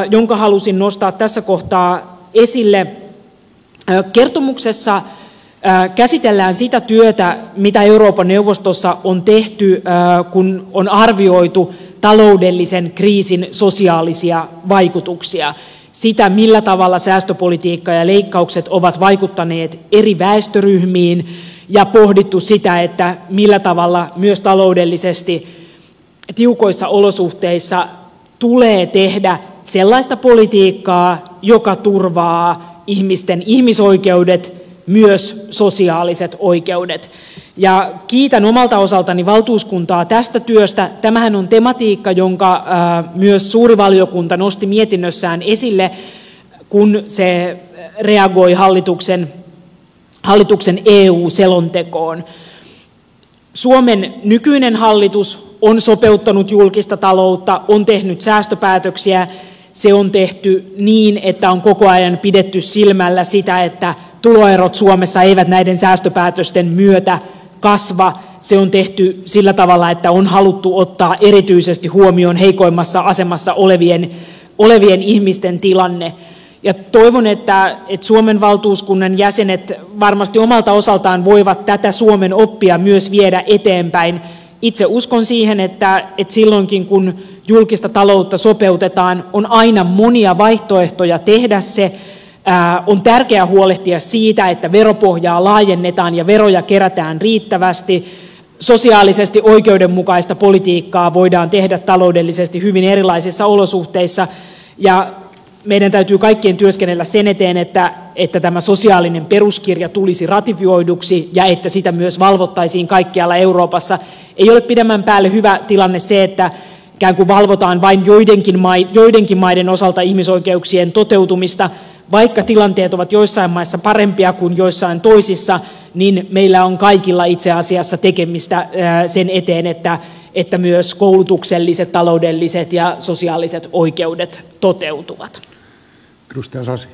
jonka halusin nostaa tässä kohtaa esille. Kertomuksessa käsitellään sitä työtä, mitä Euroopan neuvostossa on tehty, kun on arvioitu taloudellisen kriisin sosiaalisia vaikutuksia. Sitä, millä tavalla säästöpolitiikka ja leikkaukset ovat vaikuttaneet eri väestöryhmiin ja pohdittu sitä, että millä tavalla myös taloudellisesti tiukoissa olosuhteissa tulee tehdä sellaista politiikkaa, joka turvaa ihmisten ihmisoikeudet, myös sosiaaliset oikeudet. Ja kiitän omalta osaltani valtuuskuntaa tästä työstä. Tämähän on tematiikka, jonka myös suuri valiokunta nosti mietinnössään esille, kun se reagoi hallituksen, hallituksen EU-selontekoon. Suomen nykyinen hallitus on sopeuttanut julkista taloutta, on tehnyt säästöpäätöksiä. Se on tehty niin, että on koko ajan pidetty silmällä sitä, että tuloerot Suomessa eivät näiden säästöpäätösten myötä kasva. Se on tehty sillä tavalla, että on haluttu ottaa erityisesti huomioon heikoimmassa asemassa olevien, olevien ihmisten tilanne. Ja toivon, että, että Suomen valtuuskunnan jäsenet varmasti omalta osaltaan voivat tätä Suomen oppia myös viedä eteenpäin. Itse uskon siihen, että, että silloinkin kun julkista taloutta sopeutetaan, on aina monia vaihtoehtoja tehdä se, on tärkeää huolehtia siitä, että veropohjaa laajennetaan ja veroja kerätään riittävästi. Sosiaalisesti oikeudenmukaista politiikkaa voidaan tehdä taloudellisesti hyvin erilaisissa olosuhteissa ja meidän täytyy kaikkien työskennellä sen eteen, että, että tämä sosiaalinen peruskirja tulisi ratifioiduksi ja että sitä myös valvottaisiin kaikkialla Euroopassa. Ei ole pidemmän päälle hyvä tilanne se, että ikään kuin valvotaan vain joidenkin, joidenkin maiden osalta ihmisoikeuksien toteutumista, vaikka tilanteet ovat joissain maissa parempia kuin joissain toisissa, niin meillä on kaikilla itse asiassa tekemistä sen eteen, että, että myös koulutukselliset, taloudelliset ja sosiaaliset oikeudet toteutuvat. Edustaja Sasi.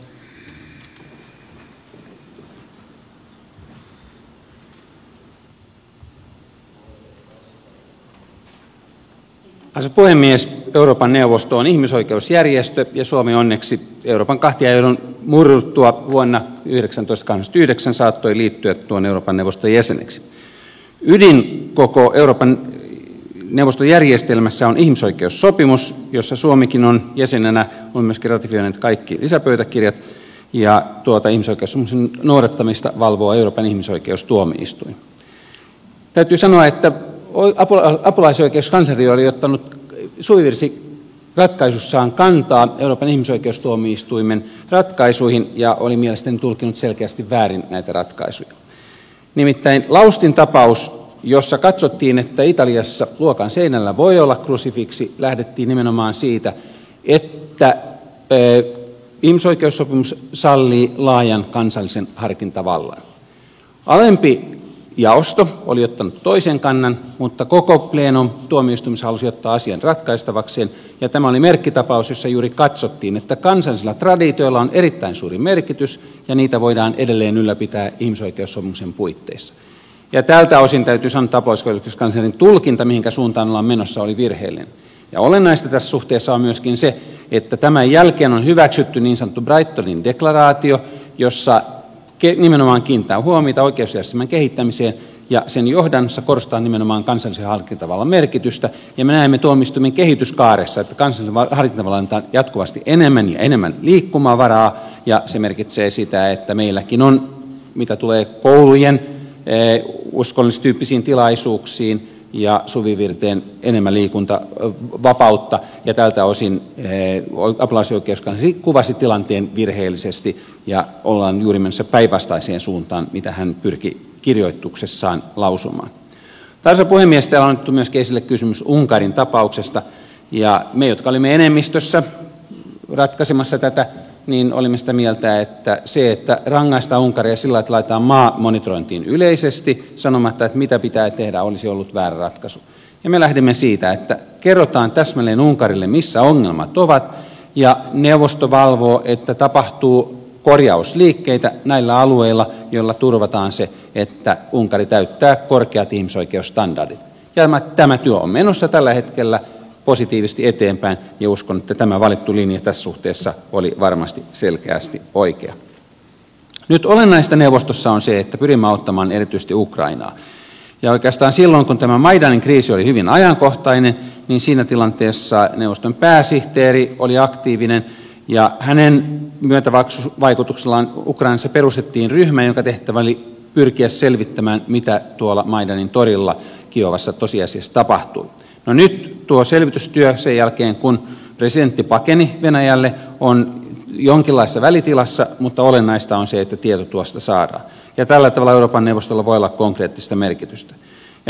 Euroopan neuvosto on ihmisoikeusjärjestö ja Suomi onneksi Euroopan kahtiajaon murruttua vuonna 1989 saattoi liittyä tuon Euroopan neuvoston jäseneksi. Ydin koko Euroopan neuvoston järjestelmässä on ihmisoikeussopimus, jossa Suomikin on jäsenenä, on myöskin ratifioinut kaikki lisäpöytäkirjat, ja tuota ihmisoikeussopimuksen noudattamista valvoo Euroopan ihmisoikeustuomioistuin. Apulaisoikeuskansleri oli ottanut suivirsi ratkaisussaan kantaa Euroopan ihmisoikeustuomioistuimen ratkaisuihin ja oli mielestäni tulkinut selkeästi väärin näitä ratkaisuja. Nimittäin Laustin tapaus, jossa katsottiin, että Italiassa luokan seinällä voi olla krusifiksi, lähdettiin nimenomaan siitä, että ihmisoikeussopimus sallii laajan kansallisen harkintavallan jaosto oli ottanut toisen kannan mutta koko plenum tuomioistuimessa halusi ottaa asian ratkaistavakseen. Ja tämä oli merkkitapaus jossa juuri katsottiin että kansallisilla traditioilla on erittäin suuri merkitys ja niitä voidaan edelleen ylläpitää ihmisoikeussopimuksen puitteissa. Ja tältä osin täytyy sanoa apulaisoikeuskanslerin tulkinta mihinkä suuntaan ollaan menossa oli virheellinen. Ja olennaista tässä suhteessa on myöskin se että tämän jälkeen on hyväksytty niin sanottu brightonin deklaraatio jossa nimenomaan kiinnitetään huomiota oikeusjärjestelmän kehittämiseen ja sen johdannossa korostetaan nimenomaan kansallisen harkintavallan merkitystä ja me näemme tuomioistuimen kehityskaaressa että kansallisen harkintavallan antaa jatkuvasti enemmän ja enemmän liikkumavaraa ja se merkitsee sitä että meilläkin on mitä tulee koulujen eh, uskollistyyppisiin tilaisuuksiin ja suvivirteen enemmän liikuntavapautta ja tältä osin eh, apulaisoikeuskansleri kuvasi tilanteen virheellisesti ja ollaan juuri menossa päinvastaiseen suuntaan mitä hän pyrki kirjoituksessaan lausumaan. Arvoisa puhemies, täällä on otettu myös esille kysymys Unkarin tapauksesta ja me, jotka olimme enemmistössä ratkaisemassa tätä, niin olimme sitä mieltä, että se, että rangaistaan Unkaria sillä, että laitetaan maa monitorointiin yleisesti sanomatta, että mitä pitää tehdä, olisi ollut väärä ratkaisu. Ja me lähdimme siitä, että kerrotaan täsmälleen Unkarille, missä ongelmat ovat, ja neuvosto valvoo, että tapahtuu korjausliikkeitä näillä alueilla, joilla turvataan se, että Unkari täyttää korkeat ihmisoikeusstandardit. Ja tämä työ on menossa tällä hetkellä positiivisesti eteenpäin ja uskon että tämä valittu linja tässä suhteessa oli varmasti selkeästi oikea. nyt olennaista neuvostossa on se että pyrimme auttamaan erityisesti ukrainaa ja oikeastaan silloin kun tämä maidanin kriisi oli hyvin ajankohtainen niin siinä tilanteessa neuvoston pääsihteeri oli aktiivinen hänen myötävaikutuksellaan ukrainassa perustettiin ryhmä jonka tehtävä oli pyrkiä selvittämään mitä tuolla maidanin torilla kiovassa tosiasiassa tapahtui. No nyt tuo selvitystyö sen jälkeen, kun presidentti pakeni Venäjälle, on jonkinlaisessa välitilassa, mutta olennaista on se, että tieto tuosta saadaan. Ja tällä tavalla Euroopan neuvostolla voi olla konkreettista merkitystä.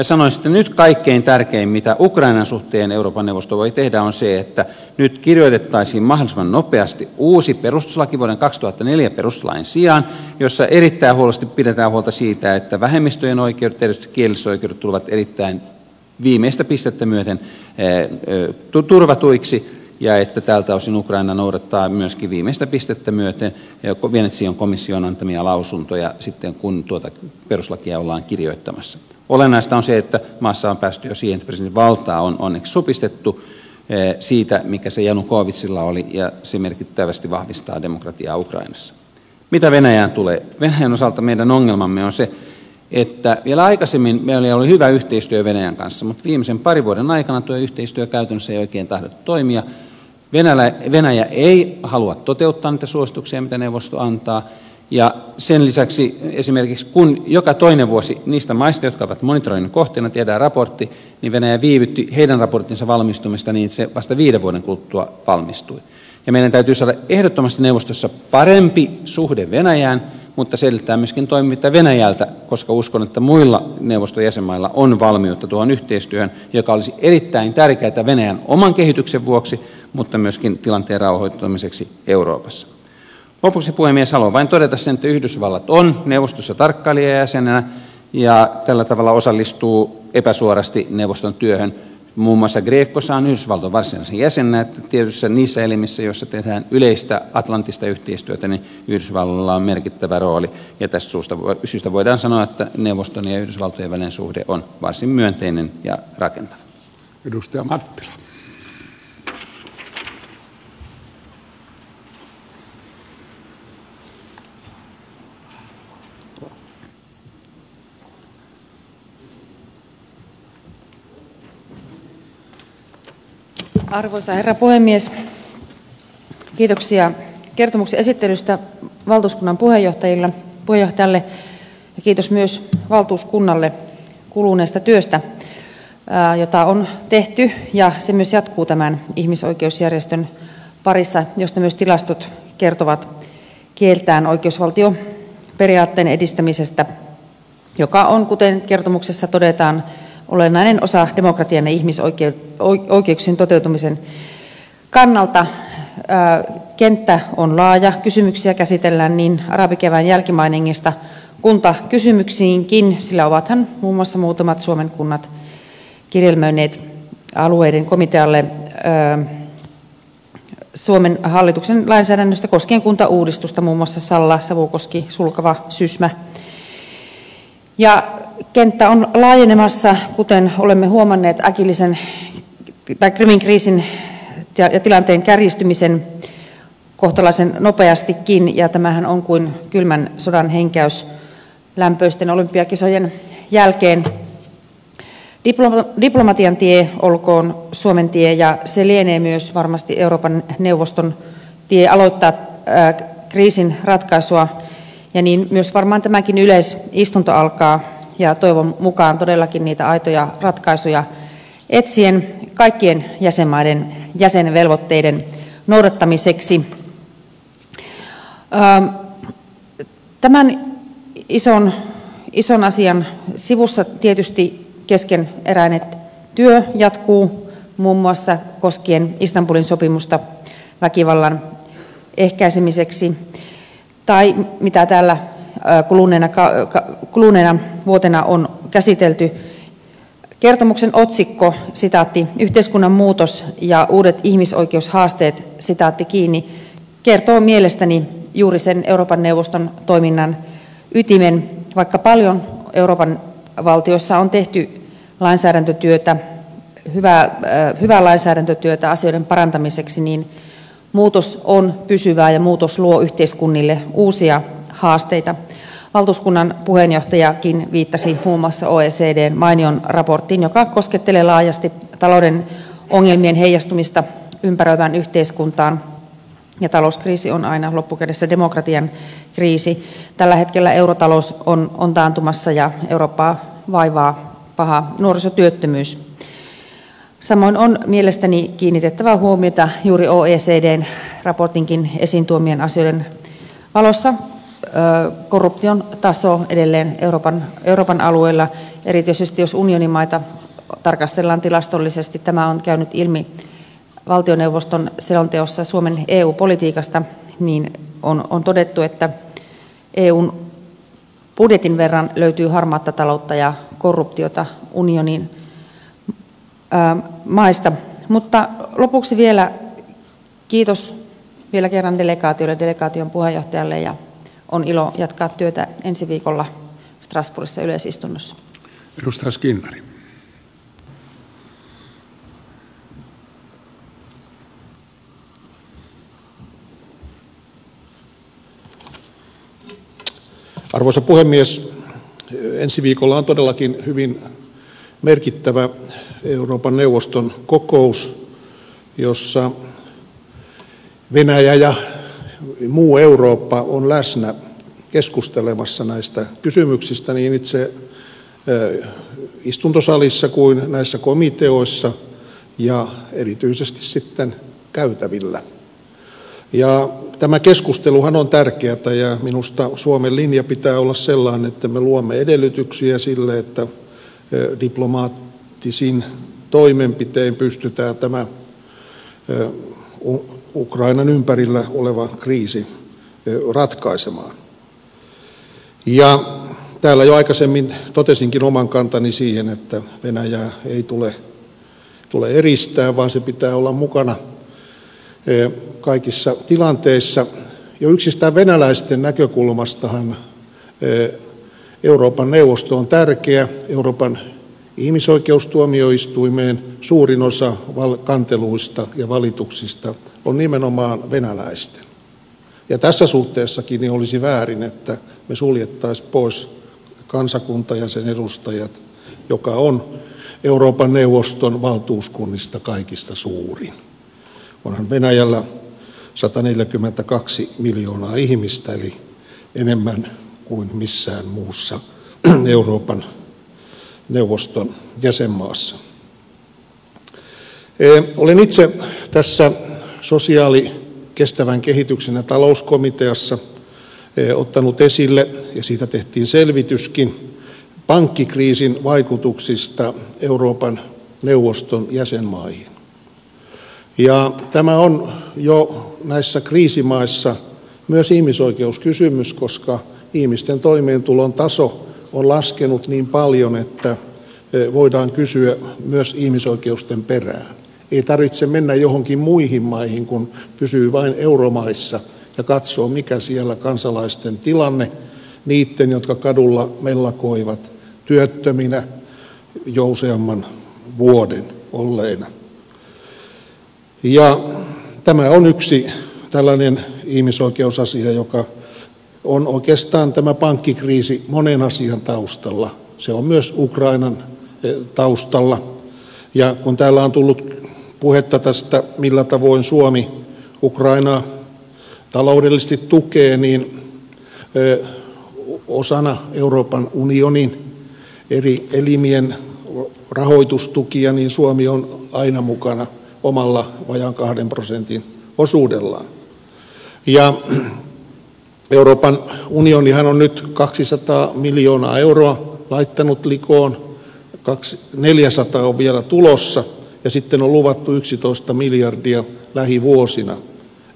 Sanoisin, että nyt kaikkein tärkein, mitä Ukrainan suhteen Euroopan neuvosto voi tehdä, on se, että nyt kirjoitettaisiin mahdollisimman nopeasti uusi perustuslaki vuoden 2004 perustuslain sijaan, jossa erittäin huolellisesti pidetään huolta siitä, että vähemmistöjen oikeudet, erityisesti kielisoikeudet, tulevat erittäin viimeistä pistettä myöten eh, turvatuiksi ja että tältä osin Ukraina noudattaa myöskin viimeistä pistettä myöten Venetsian komission antamia lausuntoja sitten, kun tuota peruslakia ollaan kirjoittamassa. Olennaista on se, että maassa on päästy jo siihen, että presidentin valtaa on onneksi supistettu eh, siitä, mikä se Janukovitsilla oli, ja se merkittävästi vahvistaa demokratiaa Ukrainassa. Mitä Venäjään tulee? Venäjän osalta meidän ongelmamme on se, että vielä aikaisemmin meillä oli hyvä yhteistyö Venäjän kanssa, mutta viimeisen parin vuoden aikana tuo yhteistyö käytännössä ei oikein tahdottu toimia. Venäjä ei halua toteuttaa niitä suosituksia, mitä neuvosto antaa, ja sen lisäksi esimerkiksi kun joka toinen vuosi niistä maista, jotka ovat monitoroinnin kohteena, tiedään raportti, niin Venäjä viivytti heidän raporttinsa valmistumista niin, että se vasta viiden vuoden kuluttua valmistui. Ja meidän täytyy saada ehdottomasti neuvostossa parempi suhde Venäjään, mutta selittää myöskin toimintaa Venäjältä, koska uskon, että muilla neuvoston jäsenmailla on valmiutta tuohon yhteistyöhön, joka olisi erittäin tärkeää Venäjän oman kehityksen vuoksi, mutta myöskin tilanteen rauhoittamiseksi Euroopassa. Lopuksi puhemies haluan vain todeta sen, että Yhdysvallat on neuvostossa tarkkailijajäsenenä ja tällä tavalla osallistuu epäsuorasti neuvoston työhön Muun muassa Greekkossa on Yhdysvaltojen varsinaisen jäsenä, että tietyissä niissä elimissä, joissa tehdään yleistä atlantista yhteistyötä, niin Yhdysvalloilla on merkittävä rooli. Ja tästä syystä voidaan sanoa, että neuvoston ja Yhdysvaltojen välinen suhde on varsin myönteinen ja rakentava. Arvoisa herra puhemies, kiitoksia kertomuksen esittelystä valtuuskunnan puheenjohtajalle ja kiitos myös valtuuskunnalle kuluneesta työstä, jota on tehty ja se myös jatkuu tämän ihmisoikeusjärjestön parissa, josta myös tilastot kertovat kieltään oikeusvaltioperiaatteen edistämisestä, joka on, kuten kertomuksessa todetaan, olennainen osa demokratian ja ihmisoikeuksien toteutumisen kannalta. Kenttä on laaja kysymyksiä käsitellään niin arabikevään jälkimainingista kuntakysymyksiinkin. Sillä ovathan muun muassa muutamat suomen kunnat kirjelmöineet alueiden komitealle suomen hallituksen lainsäädännöstä koskien kuntauudistusta muun muassa salla savukoski sulkava sysmä. Ja kenttä on laajenemassa kuten olemme huomanneet krimin kriisin ja tilanteen kärjistymisen kohtalaisen nopeastikin. Ja tämähän on kuin kylmän sodan henkäys lämpöisten olympiakisojen jälkeen. Diplomatian tie olkoon suomen tie ja se lienee myös varmasti euroopan neuvoston tie aloittaa kriisin ratkaisua. Ja niin myös varmaan tämäkin yleisistunto alkaa ja toivon mukaan todellakin niitä aitoja ratkaisuja etsien kaikkien jäsenmaiden jäsenvelvoitteiden noudattamiseksi. tämän ison, ison asian sivussa tietysti keskeneräinen työ jatkuu muun muassa koskien istanbulin sopimusta väkivallan ehkäisemiseksi tai mitä täällä kuluneena, kuluneena vuotena on käsitelty kertomuksen otsikko yhteiskunnan muutos ja uudet ihmisoikeushaasteet kertoo mielestäni juuri sen euroopan neuvoston toiminnan ytimen. Vaikka paljon euroopan valtioissa on tehty lainsäädäntötyötä hyvää, hyvää lainsäädäntötyötä asioiden parantamiseksi niin muutos on pysyvää ja muutos luo yhteiskunnille uusia haasteita valtuuskunnan puheenjohtajakin viittasi muun muassa oecdn mainion raporttiin joka koskettelee laajasti talouden ongelmien heijastumista ympäröivään yhteiskuntaan ja talouskriisi on aina loppukädessä demokratian kriisi. Tällä hetkellä eurotalous on, taantumassa ja Eurooppaa vaivaa paha nuorisotyöttömyys. Samoin on mielestäni kiinnitettävä huomiota juuri OECDn raportinkin esiin tuomien asioiden valossa korruption taso edelleen Euroopan, alueella, erityisesti jos unionimaita tarkastellaan tilastollisesti. Tämä on käynyt ilmi valtioneuvoston selonteossa Suomen EU-politiikasta, niin on, todettu, että EUn budjetin verran löytyy harmaata taloutta ja korruptiota unionin maista. Mutta lopuksi vielä kiitos vielä kerran delegaatiolle, delegaation puheenjohtajalle ja on ilo jatkaa työtä ensi viikolla Strasbourgissa yleisistunnossa. Edustaja Skinnari. Arvoisa puhemies, ensi viikolla on todellakin hyvin merkittävä Euroopan neuvoston kokous, jossa Venäjä ja muu Eurooppa on läsnä keskustelemassa näistä kysymyksistä niin itse istuntosalissa kuin näissä komiteoissa ja erityisesti sitten käytävillä. Ja tämä keskusteluhan on tärkeää ja minusta Suomen linja pitää olla sellainen, että me luomme edellytyksiä sille, että diplomaattisin toimenpitein pystytään tämä Ukrainan ympärillä oleva kriisi ratkaisemaan. Ja täällä jo aikaisemmin totesinkin oman kantani siihen, että Venäjää ei tule, tule eristää, vaan se pitää olla mukana kaikissa tilanteissa. Jo yksistään venäläisten näkökulmastahan Euroopan neuvosto on tärkeä. Euroopan ihmisoikeustuomioistuimeen suurin osa kanteluista ja valituksista on nimenomaan venäläisten. Ja tässä suhteessakin niin olisi väärin, että me suljettaisiin pois kansakunta ja sen edustajat, joka on Euroopan neuvoston valtuuskunnista kaikista suurin. Onhan Venäjällä 142 miljoonaa ihmistä, eli enemmän kuin missään muussa Euroopan neuvoston jäsenmaassa. Olen itse tässä sosiaali kestävän kehityksen ja talouskomiteassa e, ottanut esille, ja siitä tehtiin selvityskin, pankkikriisin vaikutuksista Euroopan neuvoston jäsenmaihin. Ja tämä on jo näissä kriisimaissa myös ihmisoikeuskysymys, koska ihmisten toimeentulon taso on laskenut niin paljon, että voidaan kysyä myös ihmisoikeusten perään. Ei tarvitse mennä johonkin muihin maihin, kun pysyy vain euromaissa ja katsoo, mikä siellä kansalaisten tilanne, niiden, jotka kadulla mellakoivat työttöminä jo useamman vuoden olleina. Ja tämä on yksi tällainen ihmisoikeusasia, joka on oikeastaan tämä pankkikriisi monen asian taustalla. Se on myös Ukrainan eh, taustalla. Ja kun täällä on tullut puhetta tästä, millä tavoin Suomi Ukrainaa taloudellisesti tukee, niin osana Euroopan unionin eri elimien rahoitustukia, niin Suomi on aina mukana omalla vajaan kahden prosentin osuudellaan. Ja Euroopan unionihan on nyt 200 miljoonaa euroa laittanut likoon, 400 on vielä tulossa ja sitten on luvattu 11 miljardia lähivuosina.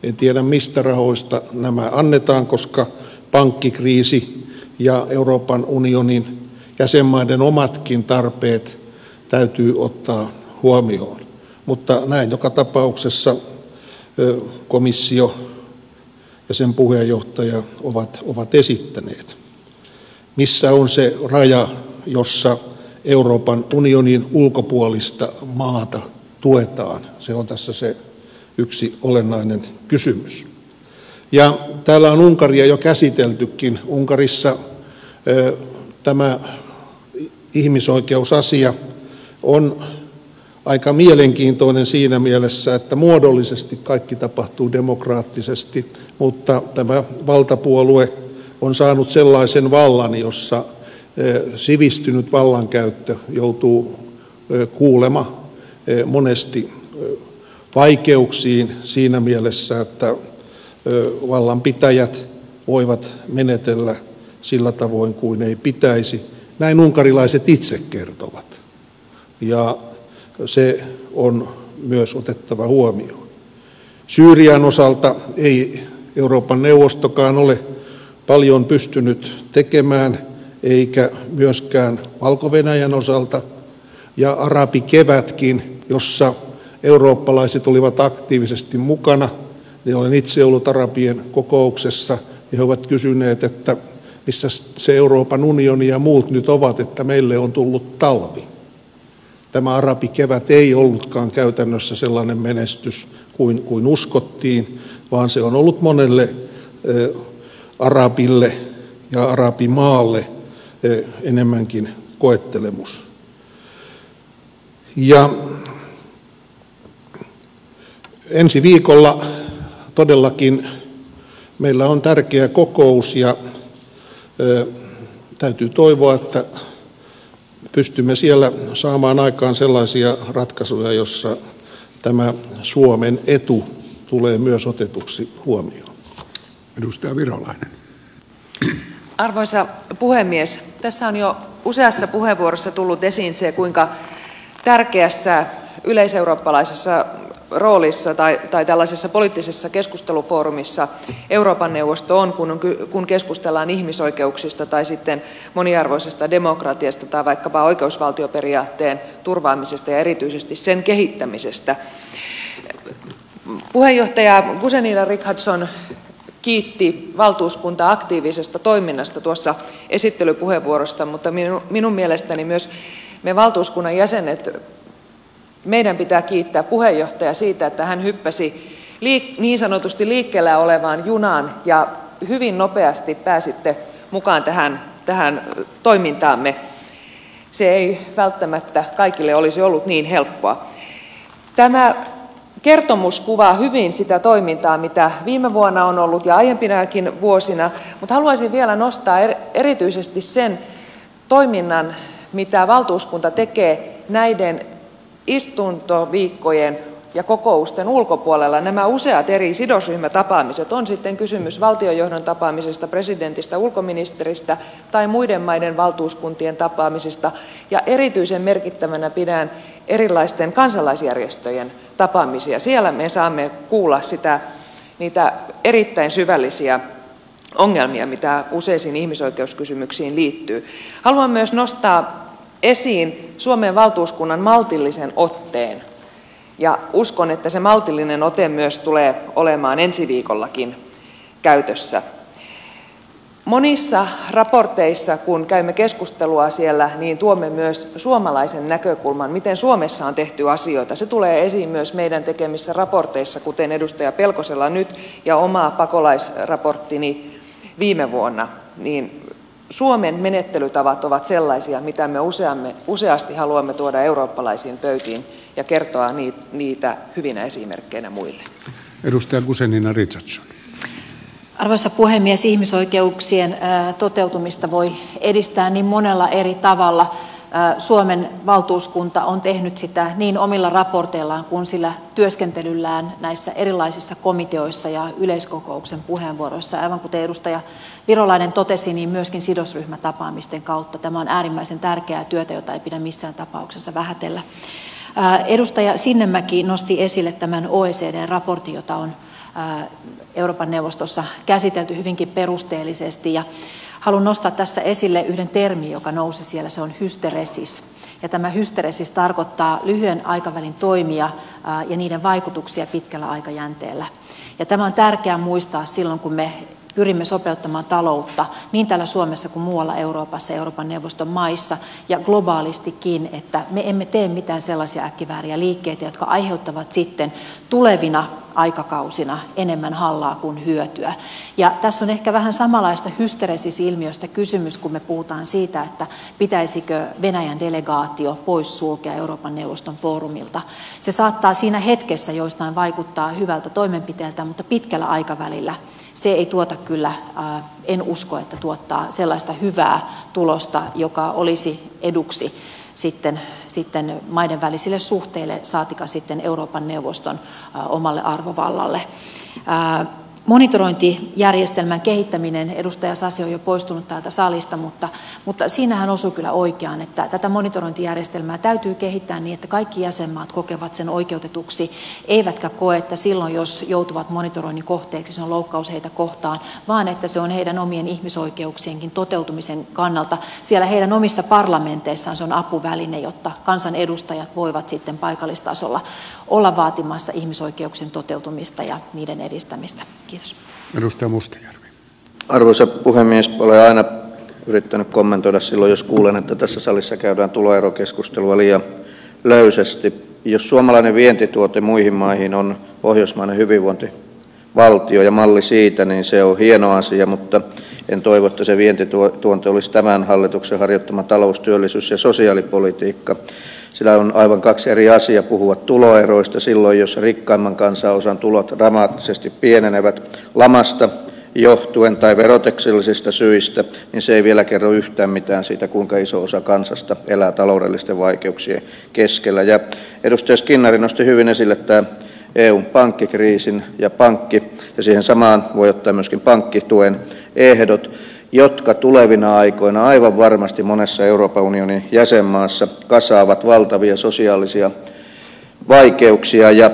En tiedä mistä rahoista nämä annetaan, koska pankkikriisi ja Euroopan unionin jäsenmaiden omatkin tarpeet täytyy ottaa huomioon. Mutta näin joka tapauksessa komissio ja sen puheenjohtaja ovat, ovat esittäneet. Missä on se raja, jossa Euroopan unionin ulkopuolista maata tuetaan? Se on tässä se yksi olennainen kysymys. Ja täällä on Unkaria jo käsiteltykin. Unkarissa tämä ihmisoikeusasia on aika mielenkiintoinen siinä mielessä, että muodollisesti kaikki tapahtuu demokraattisesti, mutta tämä valtapuolue on saanut sellaisen vallan, jossa sivistynyt vallankäyttö joutuu kuulema monesti vaikeuksiin siinä mielessä, että vallanpitäjät voivat menetellä sillä tavoin kuin ei pitäisi. Näin unkarilaiset itse kertovat. Ja se on myös otettava huomioon. Syyrian osalta ei Euroopan neuvostokaan ole paljon pystynyt tekemään, eikä myöskään valko osalta. Ja arabikevätkin, jossa eurooppalaiset olivat aktiivisesti mukana, niin olen itse ollut arabien kokouksessa ja he ovat kysyneet, että missä se Euroopan unioni ja muut nyt ovat, että meille on tullut talvi tämä arabikevät ei ollutkaan käytännössä sellainen menestys kuin, kuin uskottiin, vaan se on ollut monelle arabille ja arabimaalle enemmänkin koettelemus. Ja ensi viikolla todellakin meillä on tärkeä kokous ja täytyy toivoa, että pystymme siellä saamaan aikaan sellaisia ratkaisuja, joissa tämä Suomen etu tulee myös otetuksi huomioon. Edustaja Virolainen. Arvoisa puhemies, tässä on jo useassa puheenvuorossa tullut esiin se, kuinka tärkeässä yleiseurooppalaisessa roolissa tai, tai tällaisessa poliittisessa keskustelufoorumissa Euroopan neuvosto on, kun, on, kun keskustellaan ihmisoikeuksista tai sitten moniarvoisesta demokratiasta tai vaikkapa oikeusvaltioperiaatteen turvaamisesta ja erityisesti sen kehittämisestä. Puheenjohtaja Gusenina Richardson kiitti valtuuskuntaa aktiivisesta toiminnasta tuossa esittelypuheenvuorosta, mutta minun, mielestäni myös me valtuuskunnan jäsenet meidän pitää kiittää puheenjohtaja siitä, että hän hyppäsi niin sanotusti liikkeellä olevaan junaan ja hyvin nopeasti pääsitte mukaan tähän, tähän toimintaamme. Se ei välttämättä kaikille olisi ollut niin helppoa. Tämä kertomus kuvaa hyvin sitä toimintaa, mitä viime vuonna on ollut ja aiempinakin vuosina, mutta haluaisin vielä nostaa er-, erityisesti sen toiminnan, mitä valtuuskunta tekee näiden istuntoviikkojen ja kokousten ulkopuolella nämä useat eri sidosryhmätapaamiset, on sitten kysymys valtiojohdon tapaamisesta, presidentistä, ulkoministeristä tai muiden maiden valtuuskuntien tapaamisista. Ja erityisen merkittävänä pidän erilaisten kansalaisjärjestöjen tapaamisia. Siellä me saamme kuulla sitä, niitä erittäin syvällisiä ongelmia, mitä useisiin ihmisoikeuskysymyksiin liittyy. Haluan myös nostaa esiin Suomen valtuuskunnan maltillisen otteen. Ja uskon, että se maltillinen ote myös tulee olemaan ensi viikollakin käytössä. Monissa raporteissa, kun käymme keskustelua siellä, niin tuomme myös suomalaisen näkökulman, miten Suomessa on tehty asioita. Se tulee esiin myös meidän tekemissä raporteissa, kuten edustaja Pelkosella nyt ja oma pakolaisraporttini viime vuonna. Niin Suomen menettelytavat ovat sellaisia, mitä me useamme, useasti haluamme tuoda eurooppalaisiin pöytiin ja kertoa niitä hyvinä esimerkkeinä muille. Arvoisa puhemies, ihmisoikeuksien toteutumista voi edistää niin monella eri tavalla. Suomen valtuuskunta on tehnyt sitä niin omilla raporteillaan kuin sillä työskentelyllään näissä erilaisissa komiteoissa ja yleiskokouksen puheenvuoroissa. Aivan kuten edustaja Virolainen totesi, niin myöskin sidosryhmätapaamisten kautta. Tämä on äärimmäisen tärkeää työtä, jota ei pidä missään tapauksessa vähätellä. Edustaja Sinnemäki nosti esille tämän OECD-raportin, jota on Euroopan neuvostossa käsitelty hyvinkin perusteellisesti. Ja haluan nostaa tässä esille yhden termin, joka nousi siellä, se on hysteresis. Ja tämä hysteresis tarkoittaa lyhyen aikavälin toimia ja niiden vaikutuksia pitkällä aikajänteellä. Ja tämä on tärkeää muistaa silloin, kun me pyrimme sopeuttamaan taloutta niin täällä Suomessa kuin muualla Euroopassa, Euroopan neuvoston maissa ja globaalistikin, että me emme tee mitään sellaisia äkkivääriä liikkeitä, jotka aiheuttavat sitten tulevina aikakausina enemmän hallaa kuin hyötyä. Ja tässä on ehkä vähän samanlaista hysteresis-ilmiöstä kysymys, kun me puhutaan siitä, että pitäisikö Venäjän delegaatio pois sulkea Euroopan neuvoston foorumilta. Se saattaa siinä hetkessä joistain vaikuttaa hyvältä toimenpiteeltä, mutta pitkällä aikavälillä se ei tuota kyllä, en usko, että tuottaa sellaista hyvää tulosta, joka olisi eduksi sitten, sitten maiden välisille suhteille, saatika sitten Euroopan neuvoston omalle arvovallalle. Monitorointijärjestelmän kehittäminen, edustaja Sasi on jo poistunut täältä salista, mutta, mutta siinähän osuu kyllä oikeaan, että tätä monitorointijärjestelmää täytyy kehittää niin, että kaikki jäsenmaat kokevat sen oikeutetuksi, eivätkä koe, että silloin jos joutuvat monitoroinnin kohteeksi, se on loukkaus heitä kohtaan, vaan että se on heidän omien ihmisoikeuksienkin toteutumisen kannalta. Siellä heidän omissa parlamenteissaan se on apuväline, jotta kansanedustajat voivat sitten paikallistasolla olla vaatimassa ihmisoikeuksien toteutumista ja niiden edistämistä. Kiitos. Edustaja Mustajärvi. Arvoisa puhemies, olen aina yrittänyt kommentoida silloin, jos kuulen, että tässä salissa käydään tuloerokeskustelua liian löysästi. Jos suomalainen vientituote muihin maihin on pohjoismainen hyvinvointivaltio ja malli siitä, niin se on hieno asia, mutta en toivo, että se vientituonte olisi tämän hallituksen harjoittama talous, työllisyys ja sosiaalipolitiikka. Sillä on aivan kaksi eri asiaa puhua tuloeroista silloin, jos rikkaimman kansanosan tulot dramaattisesti pienenevät lamasta johtuen tai veroteksellisistä syistä, niin se ei vielä kerro yhtään mitään siitä, kuinka iso osa kansasta elää taloudellisten vaikeuksien keskellä. Ja edustaja Skinnari nosti hyvin esille tämä EUn pankkikriisin ja pankki, ja siihen samaan voi ottaa myöskin pankkituen ehdot jotka tulevina aikoina aivan varmasti monessa Euroopan unionin jäsenmaassa kasaavat valtavia sosiaalisia vaikeuksia. Ja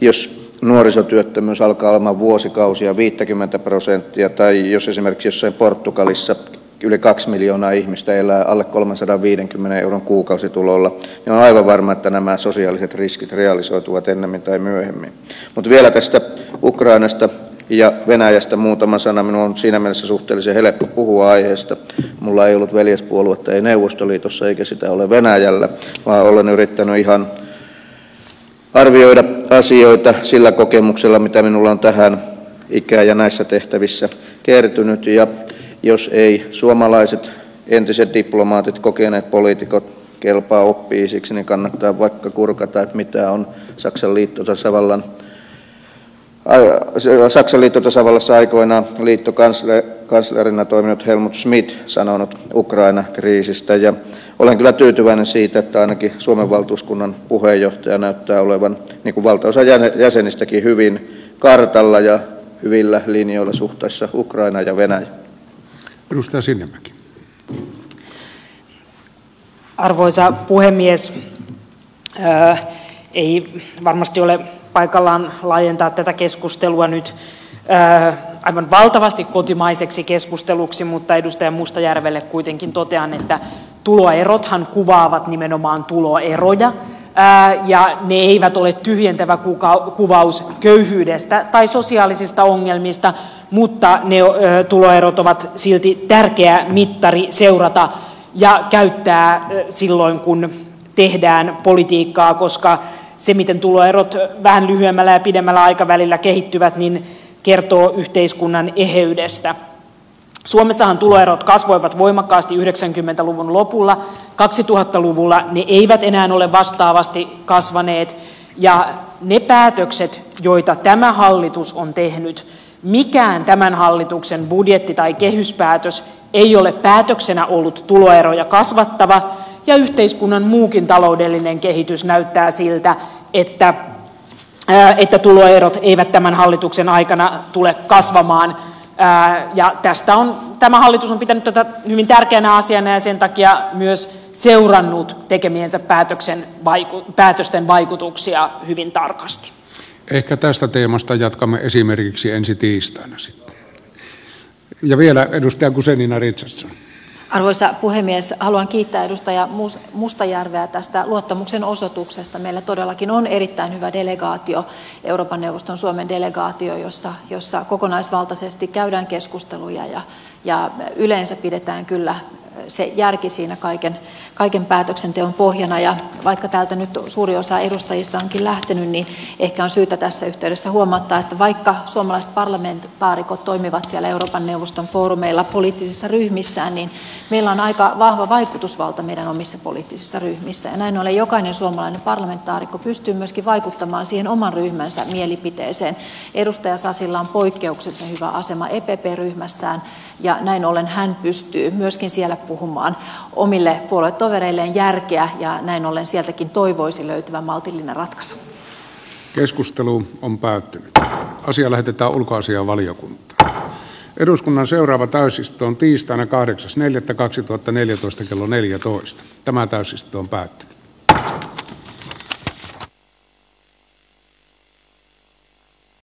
jos nuorisotyöttömyys alkaa olemaan vuosikausia 50 prosenttia, tai jos esimerkiksi jossain Portugalissa yli kaksi miljoonaa ihmistä elää alle 350 euron kuukausitulolla, niin on aivan varma, että nämä sosiaaliset riskit realisoituvat ennemmin tai myöhemmin. Mutta vielä tästä Ukrainasta ja Venäjästä muutama sana. Minun on siinä mielessä suhteellisen helppo puhua aiheesta. Mulla ei ollut veljespuoluetta ei Neuvostoliitossa eikä sitä ole Venäjällä, vaan olen yrittänyt ihan arvioida asioita sillä kokemuksella, mitä minulla on tähän ikään ja näissä tehtävissä kertynyt. Ja jos ei suomalaiset entiset diplomaatit, kokeneet poliitikot kelpaa oppiisiksi, niin kannattaa vaikka kurkata, että mitä on Saksan liittotasavallassa aikoinaan liittokanslerina toiminut Helmut Schmidt sanonut Ukraina-kriisistä. Ja olen kyllä tyytyväinen siitä, että ainakin Suomen valtuuskunnan puheenjohtaja näyttää olevan, niin kuin valtaosa jäsenistäkin, hyvin kartalla ja hyvillä linjoilla suhteessa Ukraina ja Venäjä. Edustaja Sinnemäki. Arvoisa puhemies, ei varmasti ole paikallaan laajentaa tätä keskustelua nyt aivan valtavasti kotimaiseksi keskusteluksi, mutta edustaja Mustajärvelle kuitenkin totean, että tuloerothan kuvaavat nimenomaan tuloeroja ja ne eivät ole tyhjentävä kuvaus köyhyydestä tai sosiaalisista ongelmista, mutta ne tuloerot ovat silti tärkeä mittari seurata ja käyttää silloin, kun tehdään politiikkaa, koska se, miten tuloerot vähän lyhyemmällä ja pidemmällä aikavälillä kehittyvät, niin kertoo yhteiskunnan eheydestä. Suomessahan tuloerot kasvoivat voimakkaasti 90-luvun lopulla. 2000-luvulla ne eivät enää ole vastaavasti kasvaneet. Ja ne päätökset, joita tämä hallitus on tehnyt, mikään tämän hallituksen budjetti- tai kehyspäätös ei ole päätöksenä ollut tuloeroja kasvattava, ja yhteiskunnan muukin taloudellinen kehitys näyttää siltä, että, että tuloerot eivät tämän hallituksen aikana tule kasvamaan. Ja tästä on, tämä hallitus on pitänyt tätä hyvin tärkeänä asiana ja sen takia myös seurannut tekemiensä päätöksen, päätösten vaikutuksia hyvin tarkasti. Ehkä tästä teemasta jatkamme esimerkiksi ensi tiistaina sitten. Ja vielä edustaja Kusenina Ritsasson. Arvoisa puhemies, haluan kiittää edustaja Mustajärveä tästä luottamuksen osoituksesta. Meillä todellakin on erittäin hyvä delegaatio, Euroopan neuvoston Suomen delegaatio, jossa, jossa kokonaisvaltaisesti käydään keskusteluja ja, ja yleensä pidetään kyllä se järki siinä kaiken, kaiken päätöksenteon pohjana. Ja vaikka täältä nyt suuri osa edustajista onkin lähtenyt, niin ehkä on syytä tässä yhteydessä huomauttaa, että vaikka suomalaiset parlamentaarikot toimivat siellä Euroopan neuvoston foorumeilla poliittisissa ryhmissään, niin meillä on aika vahva vaikutusvalta meidän omissa poliittisissa ryhmissä. Ja näin ollen jokainen suomalainen parlamentaarikko pystyy myöskin vaikuttamaan siihen oman ryhmänsä mielipiteeseen. Edustaja Sasilla on poikkeuksellisen hyvä asema EPP-ryhmässään ja näin ollen hän pystyy myöskin siellä puhumaan omille puoluetovereilleen järkeä ja näin ollen sieltäkin toivoisi löytyvän maltillinen ratkaisu. Keskustelu on päättynyt. Asia lähetetään ulkoasiaan valiokuntaan. Eduskunnan seuraava täysistunto on tiistaina 8.4.2014 kello 14. Tämä täysistunto on päättynyt.